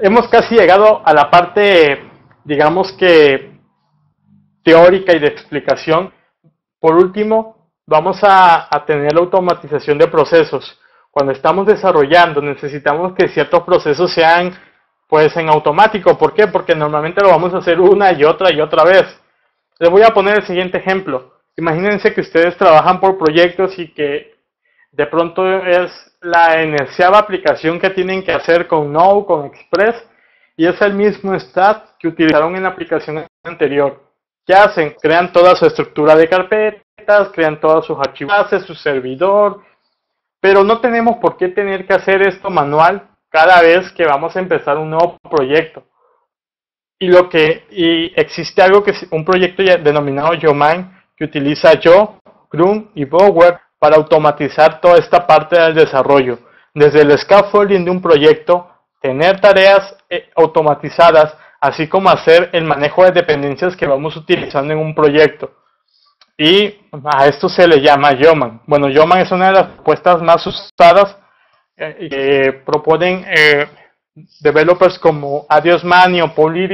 Hemos casi llegado a la parte, digamos que teórica y de explicación. Por último, vamos a, a tener la automatización de procesos. Cuando estamos desarrollando, necesitamos que ciertos procesos sean pues en automático. ¿Por qué? Porque normalmente lo vamos a hacer una y otra y otra vez. Les voy a poner el siguiente ejemplo. Imagínense que ustedes trabajan por proyectos y que de pronto es la enunciada aplicación que tienen que hacer con No, con Express, y es el mismo stat que utilizaron en la aplicación anterior. ¿Qué hacen? Crean toda su estructura de carpetas, crean todos sus archivos, su servidor, pero no tenemos por qué tener que hacer esto manual cada vez que vamos a empezar un nuevo proyecto. Y lo que y existe algo que es un proyecto denominado YoMine que utiliza Yo, Grum y Bower para automatizar toda esta parte del desarrollo. Desde el scaffolding de un proyecto, tener tareas eh, automatizadas, así como hacer el manejo de dependencias que vamos utilizando en un proyecto. Y a esto se le llama Yoman. Bueno, Yoman es una de las propuestas más usadas que proponen eh, developers como Adios Mani o Paul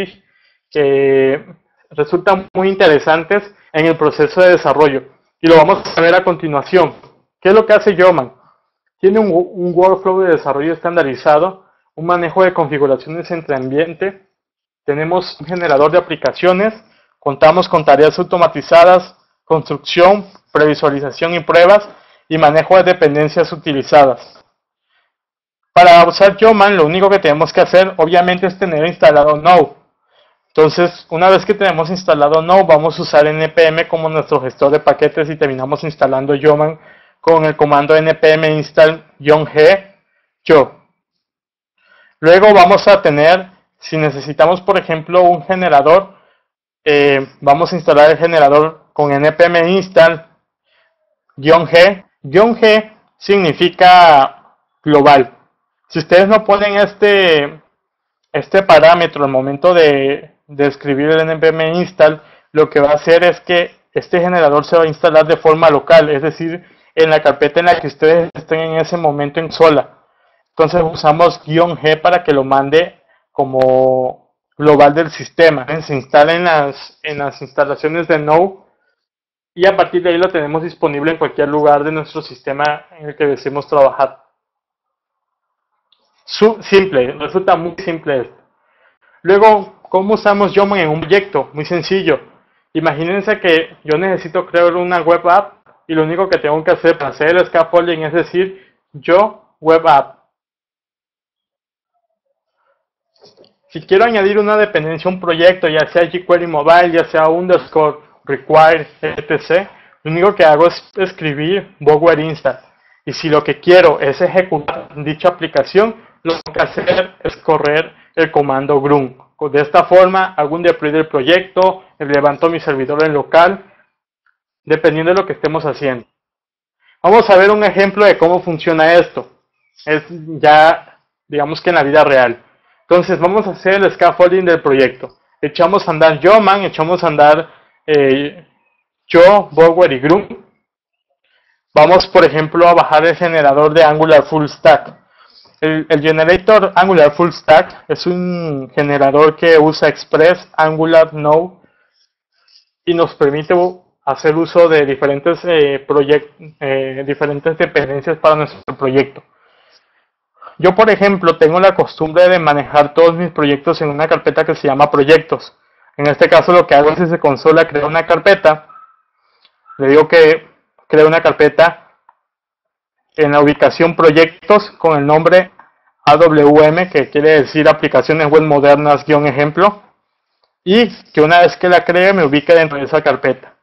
que resultan muy interesantes en el proceso de desarrollo. Y lo vamos a ver a continuación. ¿Qué es lo que hace Yoman? Tiene un, un workflow de desarrollo estandarizado, un manejo de configuraciones entre ambiente, tenemos un generador de aplicaciones, contamos con tareas automatizadas, construcción, previsualización y pruebas, y manejo de dependencias utilizadas. Para usar Yoman, lo único que tenemos que hacer, obviamente, es tener instalado Node. Entonces, una vez que tenemos instalado Node, vamos a usar npm como nuestro gestor de paquetes y terminamos instalando Yoman con el comando npm install g yo. Luego vamos a tener, si necesitamos, por ejemplo, un generador, eh, vamos a instalar el generador con npm install g. g significa global. Si ustedes no ponen este, este parámetro al momento de, escribir el npm install, lo que va a hacer es que este generador se va a instalar de forma local, es decir, en la carpeta en la que ustedes estén en ese momento en sola. Entonces usamos "-g para que lo mande como global del sistema. Se instala en las, en las instalaciones de Node y a partir de ahí lo tenemos disponible en cualquier lugar de nuestro sistema en el que deseemos trabajar. Simple, resulta muy simple esto. Luego, ¿cómo usamos Yoman en un proyecto? Muy sencillo. Imagínense que yo necesito crear una web app y lo único que tengo que hacer para hacer el scaffolding es decir, yo web app. Si quiero añadir una dependencia a un proyecto, ya sea jQuery Mobile, ya sea underscore, require, etc., lo único que hago es escribir Bower Insta. Y si lo que quiero es ejecutar dicha aplicación, lo que hacer es correr el comando grun. De esta forma, hago un deploy del proyecto, levanto mi servidor en local, dependiendo de lo que estemos haciendo. Vamos a ver un ejemplo de cómo funciona esto. Es ya, digamos que en la vida real. Entonces vamos a hacer el scaffolding del proyecto. Echamos a andar Yoman, echamos a andar eh, Yo, Bower y Groom. Vamos, por ejemplo, a bajar el generador de Angular Full Stack. El, el, generator Angular Full Stack es un generador que usa Express, Angular, Node y nos permite hacer uso de diferentes, eh, eh, diferentes dependencias para nuestro proyecto. Yo, por ejemplo, tengo la costumbre de manejar todos mis proyectos en una carpeta que se llama proyectos. En este caso lo que hago es desde consola creo una carpeta. Le digo que creo una carpeta en la ubicación proyectos con el nombre AWM, que quiere decir aplicaciones web modernas guion ejemplo. Y que una vez que la cree me ubique dentro de esa carpeta.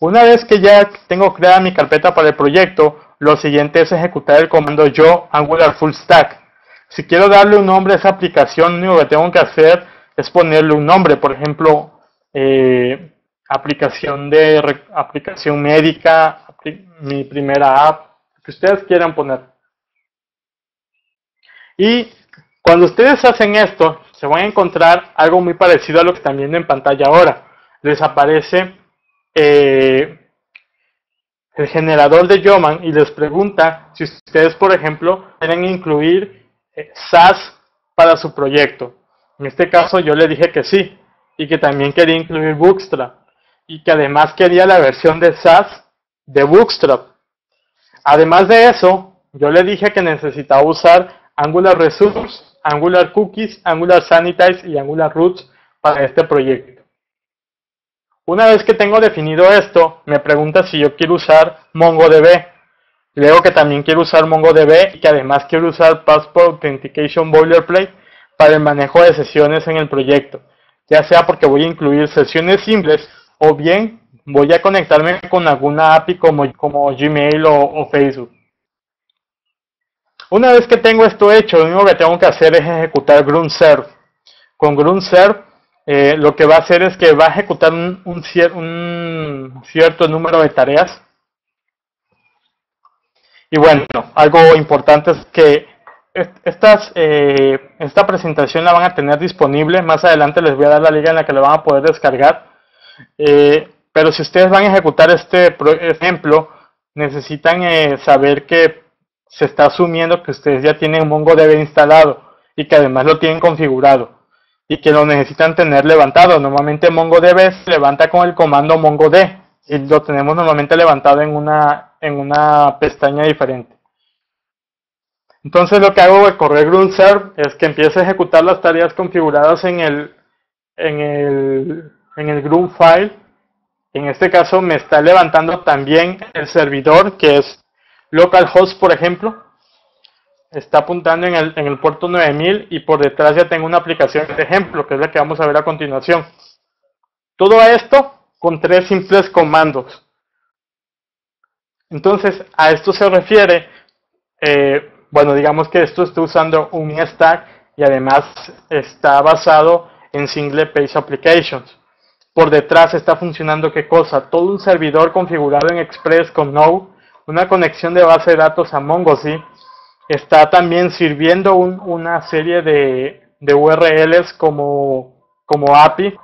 Una vez que ya tengo creada mi carpeta para el proyecto, lo siguiente es ejecutar el comando yo Angular Full Stack. Si quiero darle un nombre a esa aplicación, lo único que tengo que hacer es ponerle un nombre, por ejemplo, eh, aplicación de aplicación médica, mi primera app, que ustedes quieran poner. Y cuando ustedes hacen esto, se van a encontrar algo muy parecido a lo que están viendo en pantalla ahora. Les aparece eh, el generador de Yoman y les pregunta si ustedes, por ejemplo, quieren incluir eh, SAS para su proyecto. En este caso yo le dije que sí y que también quería incluir Bootstrap y que además quería la versión de SAS de Bootstrap. Además de eso, yo le dije que necesitaba usar Angular Resource, Angular Cookies, Angular Sanitize y Angular Roots para este proyecto. Una vez que tengo definido esto, me pregunta si yo quiero usar MongoDB. Le digo que también quiero usar MongoDB y que además quiero usar Passport Authentication Boilerplate para el manejo de sesiones en el proyecto. Ya sea porque voy a incluir sesiones simples o bien voy a conectarme con alguna API como, como Gmail o, o Facebook. Una vez que tengo esto hecho, lo único que tengo que hacer es ejecutar grunt serve. Con grunt serve eh, lo que va a hacer es que va a ejecutar un, un, cierto número de tareas. Y bueno, algo importante es que estas, eh, esta presentación la van a tener disponible. Más adelante les voy a dar la liga en la que la van a poder descargar. Eh, pero si ustedes van a ejecutar este ejemplo, necesitan saber que se está asumiendo que ustedes ya tienen MongoDB instalado y que además lo tienen configurado y que lo necesitan tener levantado. Normalmente MongoDB se levanta con el comando mongod y lo tenemos normalmente levantado en una, en una pestaña diferente. Entonces lo que hago al correr grunt serve es que empiece a ejecutar las tareas configuradas en el, en el, en el file. En este caso me está levantando también el servidor que es localhost, por ejemplo está apuntando en el, en el puerto 9000 y por detrás ya tengo una aplicación de ejemplo, que es la que vamos a ver a continuación. Todo esto con tres simples comandos. Entonces, a esto se refiere, eh, bueno, digamos que esto está usando un stack y además está basado en Single Page Applications. Por detrás está funcionando qué cosa? Todo un servidor configurado en Express con Node, una conexión de base de datos a MongoDB está también sirviendo una serie de, URLs como, como API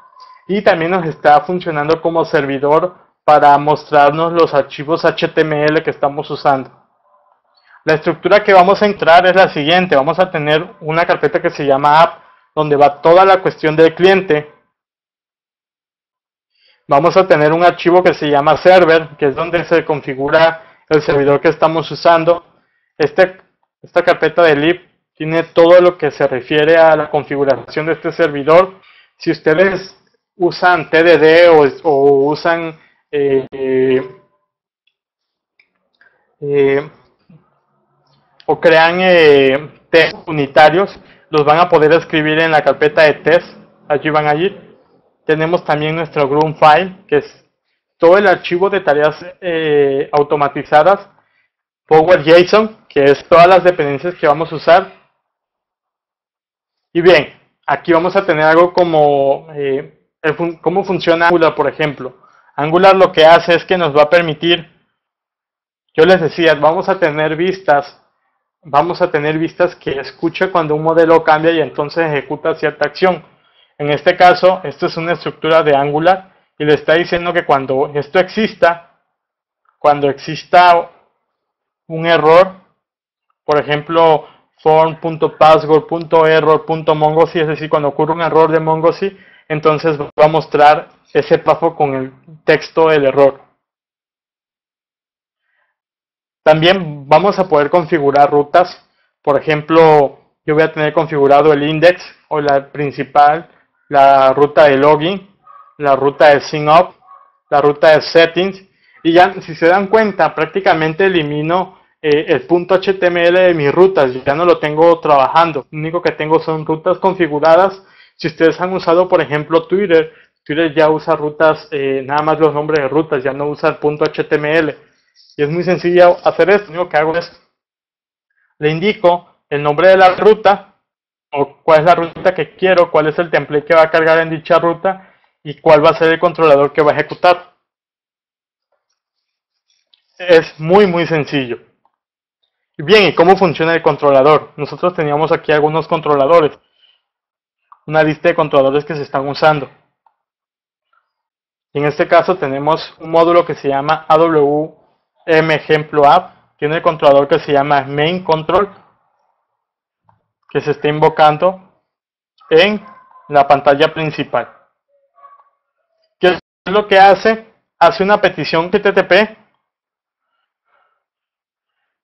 y también nos está funcionando como servidor para mostrarnos los archivos HTML que estamos usando. La estructura que vamos a entrar es la siguiente. Vamos a tener una carpeta que se llama app, donde va toda la cuestión del cliente. Vamos a tener un archivo que se llama server, que es donde se configura el servidor que estamos usando. Este esta carpeta de lib tiene todo lo que se refiere a la configuración de este servidor. Si ustedes usan TDD o, usan eh, eh, o crean eh, test unitarios, los van a poder escribir en la carpeta de test. Allí van a ir. Tenemos también nuestro grunt file, que es todo el archivo de tareas automatizadas Power JSON, que es todas las dependencias que vamos a usar. Y bien, aquí vamos a tener algo como eh, cómo funciona Angular, por ejemplo. Angular lo que hace es que nos va a permitir, yo les decía, vamos a tener vistas vamos a tener vistas que escucha cuando un modelo cambia y entonces ejecuta cierta acción. En este caso, esto es una estructura de Angular y le está diciendo que cuando esto exista, cuando exista un error, por ejemplo, form.password.error.mongosi, es decir, cuando ocurre un error de Mongosi, entonces va a mostrar ese párrafo con el texto del error. También vamos a poder configurar rutas. Por ejemplo, yo voy a tener configurado el index o la principal, la ruta de login, la ruta de sign up, la ruta de settings. Y ya, si se dan cuenta, prácticamente elimino eh, el punto HTML de mis rutas. Ya no lo tengo trabajando. Lo único que tengo son rutas configuradas. Si ustedes han usado, por ejemplo, Twitter, Twitter ya usa rutas, eh, nada más los nombres de rutas, ya no usa el punto HTML. Y es muy sencillo hacer esto. Lo único que hago es, le indico el nombre de la ruta, o cuál es la ruta que quiero, cuál es el template que va a cargar en dicha ruta, y cuál va a ser el controlador que va a ejecutar. Es muy, muy sencillo. Bien, ¿y cómo funciona el controlador? Nosotros teníamos aquí algunos controladores. Una lista de controladores que se están usando. En este caso tenemos un módulo que se llama AW M ejemplo app tiene el controlador que se llama main control que se está invocando en la pantalla principal. ¿Qué es lo que hace? Hace una petición HTTP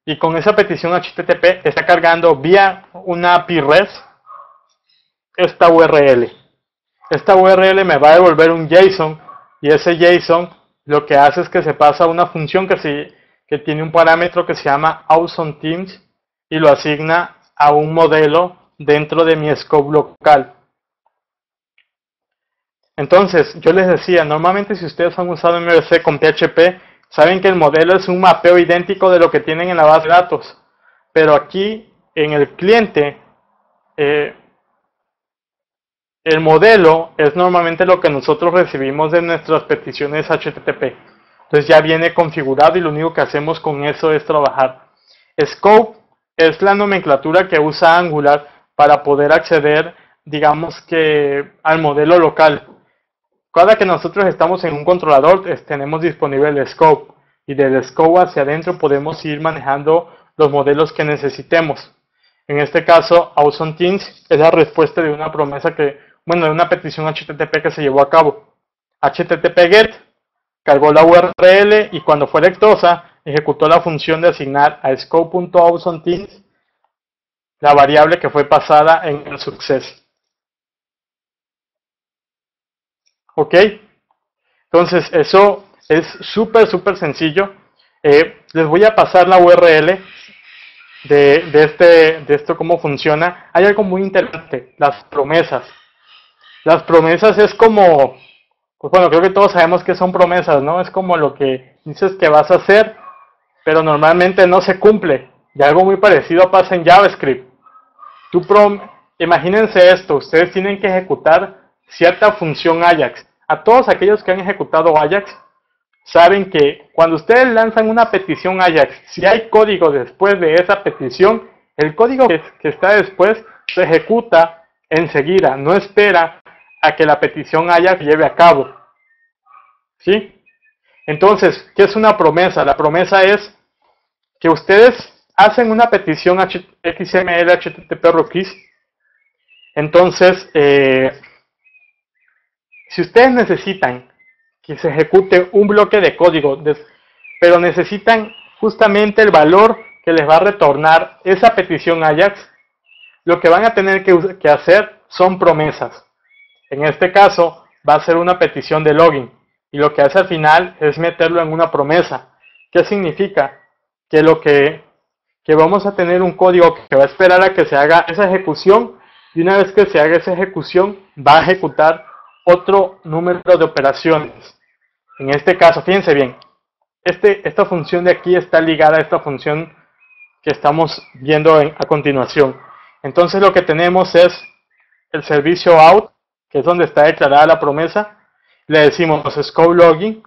y con esa petición HTTP está cargando vía una API REST esta URL. Esta URL me va a devolver un JSON y ese JSON lo que hace es que se pasa a una función que, que tiene un parámetro que se llama AwesomeTeams y lo asigna a un modelo dentro de mi scope local. Entonces, yo les decía, normalmente si ustedes han usado MVC con PHP, saben que el modelo es un mapeo idéntico de lo que tienen en la base de datos. Pero aquí, en el cliente, eh, el modelo es normalmente lo que nosotros recibimos de nuestras peticiones HTTP. Entonces ya viene configurado y lo único que hacemos con eso es trabajar. Scope es la nomenclatura que usa Angular para poder acceder, digamos que, al modelo local. Cada que nosotros estamos en un controlador, tenemos disponible el scope y del scope hacia adentro podemos ir manejando los modelos que necesitemos. En este caso, Awesome Teams es la respuesta de una promesa que bueno, de una petición HTTP que se llevó a cabo. HTTP GET cargó la URL y cuando fue lectosa, ejecutó la función de asignar a scope.awesomeTeams la variable que fue pasada en el success. ¿Ok? Entonces, eso es súper, súper sencillo. Eh, les voy a pasar la URL de, de, este, de esto, cómo funciona. Hay algo muy interesante, las promesas. Las promesas es como, pues bueno, creo que todos sabemos que son promesas, ¿no? Es como lo que dices que vas a hacer, pero normalmente no se cumple. Y algo muy parecido pasa en JavaScript. Tú prom Imagínense esto, ustedes tienen que ejecutar cierta función Ajax. A todos aquellos que han ejecutado Ajax, saben que cuando ustedes lanzan una petición Ajax, si hay código después de esa petición, el código que, está después se ejecuta enseguida, no espera a que la petición haya lleve a cabo. ¿Sí? Entonces, ¿qué es una promesa? La promesa es que ustedes hacen una petición XML HTTP rookies. Entonces, eh, si ustedes necesitan que se ejecute un bloque de código, pero necesitan justamente el valor que les va a retornar esa petición Ajax, lo que van a tener que hacer son promesas. En este caso, va a ser una petición de login. Y lo que hace al final es meterlo en una promesa. ¿Qué significa? Que lo que, que vamos a tener un código que va a esperar a que se haga esa ejecución y una vez que se haga esa ejecución va a ejecutar otro número de operaciones. En este caso, fíjense bien, este, esta función de aquí está ligada a esta función que estamos viendo a continuación. Entonces lo que tenemos es el servicio out que es donde está declarada la promesa, le decimos scope login,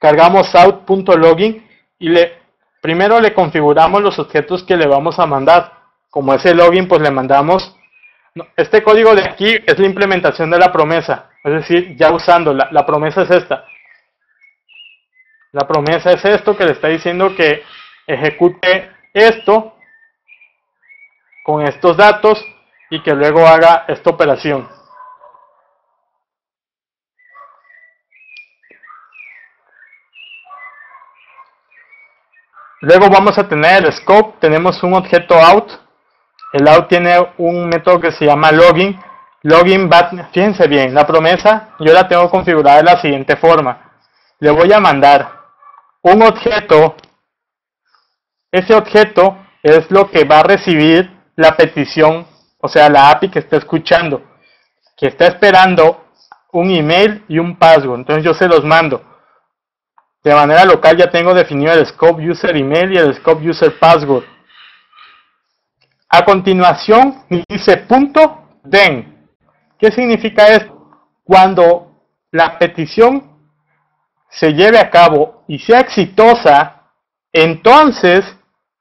cargamos out.login y le Primero le configuramos los objetos que le vamos a mandar. Como ese login, pues le mandamos... Este código de aquí es la implementación de la promesa. Es decir, ya usando, la, la promesa es esta. La promesa es esto que le está diciendo que ejecute esto con estos datos y que luego haga esta operación. Luego vamos a tener el scope, tenemos un objeto out. El out tiene un método que se llama login. Login va, fíjense bien, la promesa yo la tengo configurada de la siguiente forma. Le voy a mandar un objeto. Ese objeto es lo que va a recibir la petición, o sea, la API que está escuchando, que está esperando un email y un password. Entonces yo se los mando. De manera local ya tengo definido el scope user email y el scope user password. A continuación dice punto den. ¿Qué significa esto? Cuando la petición se lleve a cabo y sea exitosa, entonces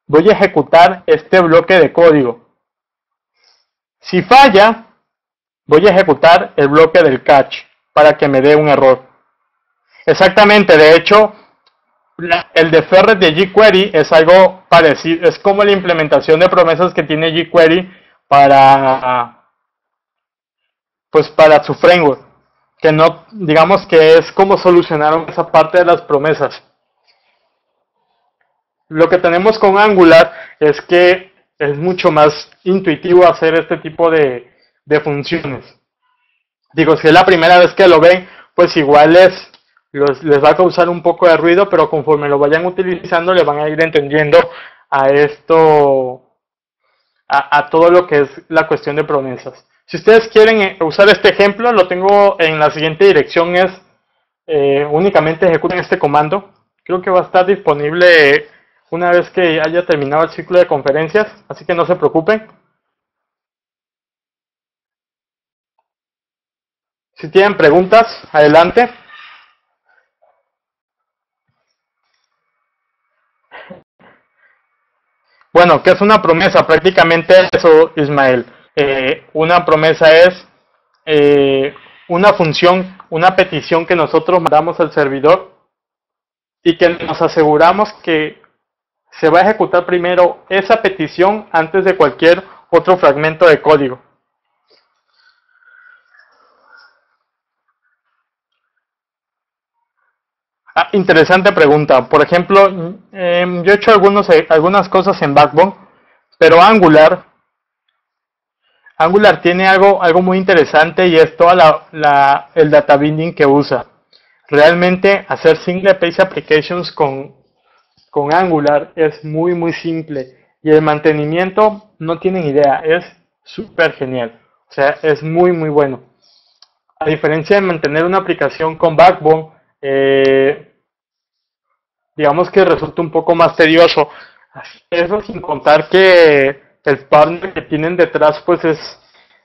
voy a ejecutar este bloque de código. Si falla, voy a ejecutar el bloque del catch para que me dé un error. Exactamente, de hecho, el de Ferret de jQuery es algo parecido, es como la implementación de promesas que tiene jQuery para, pues para su framework, que no, digamos que es como solucionaron esa parte de las promesas. Lo que tenemos con Angular es que es mucho más intuitivo hacer este tipo de, de funciones. Digo, si es la primera vez que lo ven, pues igual es les va a causar un poco de ruido, pero conforme lo vayan utilizando le van a ir entendiendo a esto, a, todo lo que es la cuestión de promesas. Si ustedes quieren eh, usar este ejemplo, lo tengo en la siguiente dirección, es eh, únicamente ejecuten este comando. Creo que va a estar disponible una vez que haya terminado el ciclo de conferencias, así que no se preocupen. Si tienen preguntas, adelante. Bueno, ¿qué es una promesa? Prácticamente eso, Ismael. Eh, una promesa es eh, una función, una petición que nosotros mandamos al servidor y que nos aseguramos que se va a ejecutar primero esa petición antes de cualquier otro fragmento de código. Ah, interesante pregunta. Por ejemplo, em, yo he hecho algunos, eh, algunas cosas en Backbone, pero Angular, Angular tiene algo, algo muy interesante y es toda la, el data binding que usa. Realmente hacer single page applications con, con Angular es muy muy simple y el mantenimiento no tienen idea, es súper genial. O sea, es muy muy bueno. A diferencia de mantener una aplicación con Backbone, eh, digamos que resulta un poco más tedioso. Eso sin contar que el partner que tienen detrás pues es,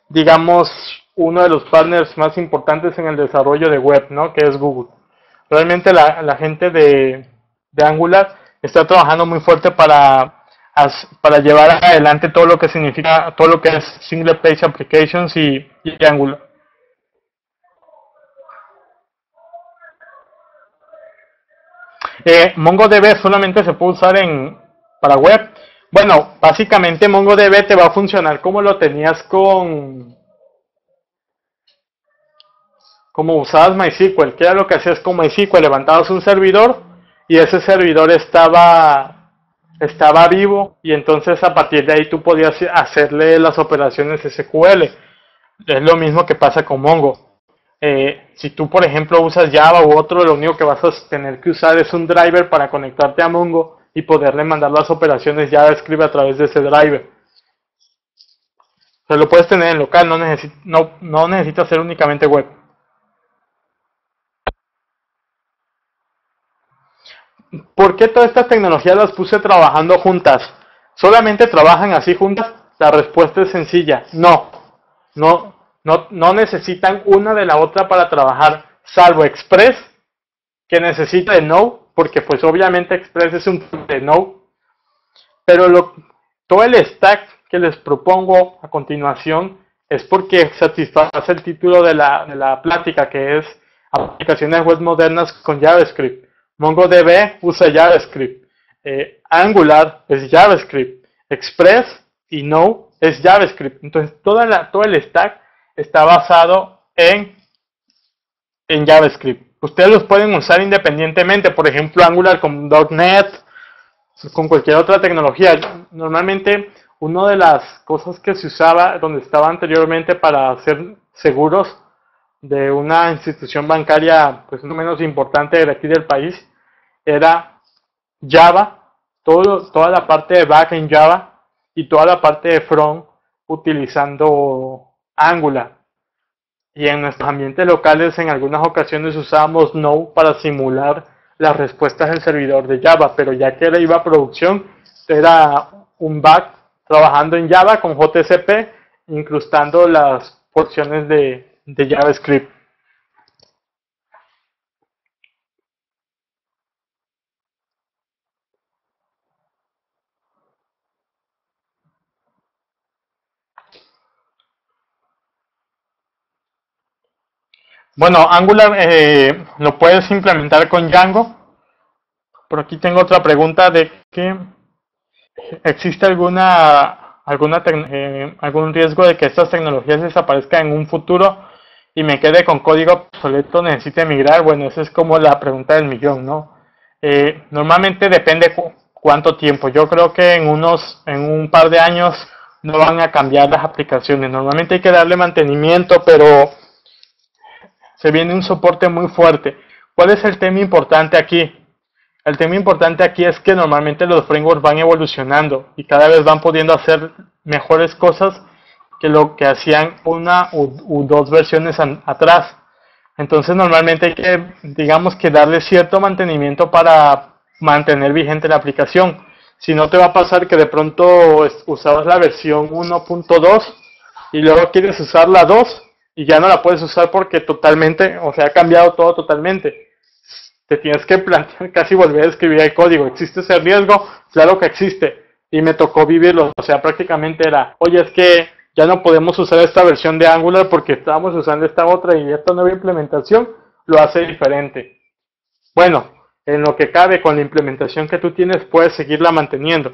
digamos, uno de los partners más importantes en el desarrollo de web, ¿no? Que es Google. Realmente la, la gente de, de Angular está trabajando muy fuerte para, para llevar adelante todo lo que significa, todo lo que es Single Page Applications y, y Angular. Eh, MongoDB solamente se puede usar en, para web. Bueno, básicamente MongoDB te va a funcionar como lo tenías con... Como usabas MySQL, que era lo que hacías con MySQL, levantabas un servidor y ese servidor estaba, estaba vivo y entonces a partir de ahí tú podías hacerle las operaciones SQL. Es lo mismo que pasa con Mongo. Eh, si tú, por ejemplo, usas Java u otro, lo único que vas a tener que usar es un driver para conectarte a Mongo y poderle mandar las operaciones JavaScript a través de ese driver. O lo puedes tener en local, no, no, no necesitas ser únicamente web. ¿Por qué todas estas tecnologías las puse trabajando juntas? ¿Solamente trabajan así juntas? La respuesta es sencilla, no. No, no, necesitan una de la otra para trabajar, salvo Express, que necesita de no, porque pues obviamente Express es un de no, Pero lo, todo el stack que les propongo a continuación es porque satisface el título de la, de la plática, que es aplicaciones web modernas con JavaScript. MongoDB usa JavaScript. Eh, Angular es JavaScript. Express y No es JavaScript. Entonces, toda la, todo el stack está basado en, en JavaScript. Ustedes los pueden usar independientemente, por ejemplo, Angular con .NET, con cualquier otra tecnología. Normalmente, una de las cosas que se usaba, donde estaba anteriormente para hacer seguros de una institución bancaria, pues no menos importante de aquí del país, era Java, todo, toda la parte de back en Java y toda la parte de front utilizando Angular. Y en nuestros ambientes locales en algunas ocasiones usábamos Node para simular las respuestas del servidor de Java, pero ya que era iba a producción, era un back trabajando en Java con JCP, incrustando las porciones de JavaScript. Bueno, Angular eh, lo puedes implementar con Django. Por aquí tengo otra pregunta de que existe alguna alguna eh, algún riesgo de que estas tecnologías desaparezcan en un futuro y me quede con código obsoleto, necesite migrar. Bueno, esa es como la pregunta del millón, ¿no? Eh, normalmente depende cuánto tiempo. Yo creo que en unos en un par de años no van a cambiar las aplicaciones. Normalmente hay que darle mantenimiento, pero se viene un soporte muy fuerte. ¿Cuál es el tema importante aquí? El tema importante aquí es que normalmente los frameworks van evolucionando y cada vez van pudiendo hacer mejores cosas que lo que hacían una u, dos versiones atrás. Entonces normalmente hay que, digamos que darle cierto mantenimiento para mantener vigente la aplicación. Si no te va a pasar que de pronto usabas la versión 1.2 y luego quieres usar la 2 y ya no la puedes usar porque totalmente, o sea, ha cambiado todo totalmente. Te tienes que plantear <laughs> casi volver a escribir el código. ¿Existe ese riesgo? Claro que existe. Y me tocó vivirlo. O sea, prácticamente era, oye, es que ya no podemos usar esta versión de Angular porque estábamos usando esta otra y esta nueva implementación lo hace diferente. Bueno, en lo que cabe con la implementación que tú tienes, puedes seguirla manteniendo.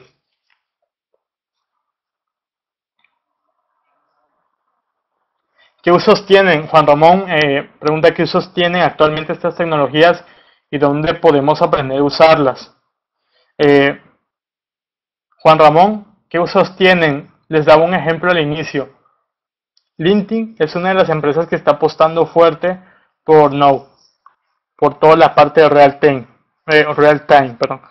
¿Qué usos tienen? Juan Ramón eh, pregunta qué usos tienen actualmente estas tecnologías y dónde podemos aprender a usarlas. Eh, Juan Ramón, ¿qué usos tienen? Les daba un ejemplo al inicio. LinkedIn es una de las empresas que está apostando fuerte por No, por toda la parte de real time, eh, real time perdón.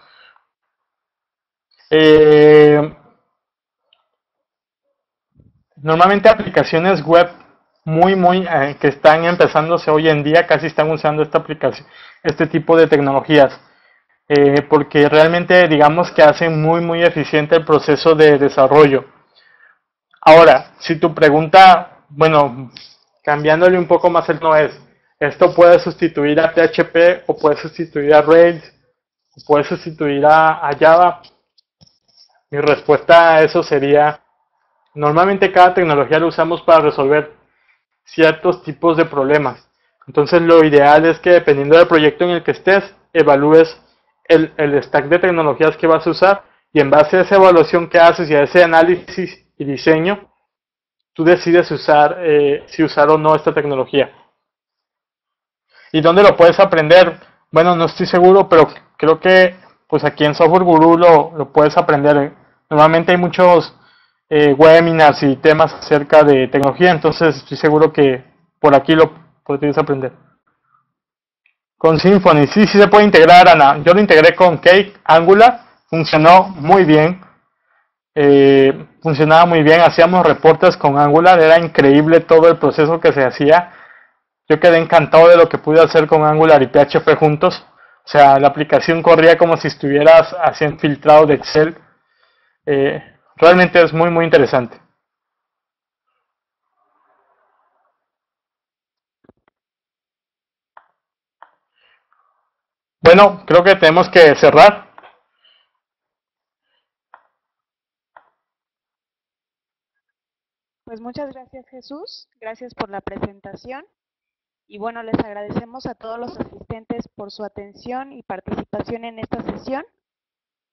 normalmente aplicaciones web muy, muy, eh, que están empezándose hoy en día, casi están usando esta aplicación, este tipo de tecnologías, eh, porque realmente digamos que hacen muy, muy eficiente el proceso de desarrollo. Ahora, si tu pregunta, bueno, cambiándole un poco más el no es, esto puede sustituir a PHP o puede sustituir a Rails o puede sustituir a, a Java. Mi respuesta a eso sería, normalmente cada tecnología la usamos para resolver ciertos tipos de problemas. Entonces lo ideal es que dependiendo del proyecto en el que estés, evalúes el, stack de tecnologías que vas a usar y en base a esa evaluación que haces y a ese análisis y diseño, tú decides usar eh, si usar o no esta tecnología. ¿Y dónde lo puedes aprender? Bueno, no estoy seguro, pero creo que pues aquí en Software Guru lo, lo puedes aprender. Normalmente hay muchos eh, webinars y temas acerca de tecnología, entonces estoy seguro que por aquí lo podrías aprender. Con Symfony, sí, sí se puede integrar, Ana. Yo lo integré con Cake Angular, funcionó muy bien. Eh, funcionaba muy bien, hacíamos reportes con Angular, era increíble todo el proceso que se hacía. Yo quedé encantado de lo que pude hacer con Angular y PHP juntos. O sea, la aplicación corría como si estuvieras haciendo filtrado de Excel. Eh, Realmente es muy, muy interesante. Bueno, creo que tenemos que cerrar. Pues muchas gracias Jesús, gracias por la presentación y bueno, les agradecemos a todos los asistentes por su atención y participación en esta sesión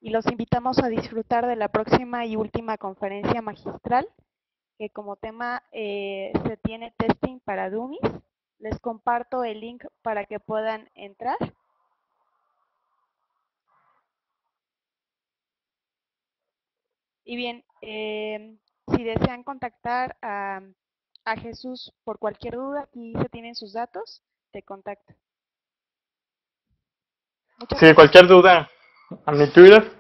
y los invitamos a disfrutar de la próxima y última conferencia magistral que como tema eh, se tiene testing para dummies. Les comparto el link para que puedan entrar. Y bien, eh, si desean contactar a, a, Jesús por cualquier duda, aquí se tienen sus datos, te contacto. sí, cualquier duda a mi Twitter,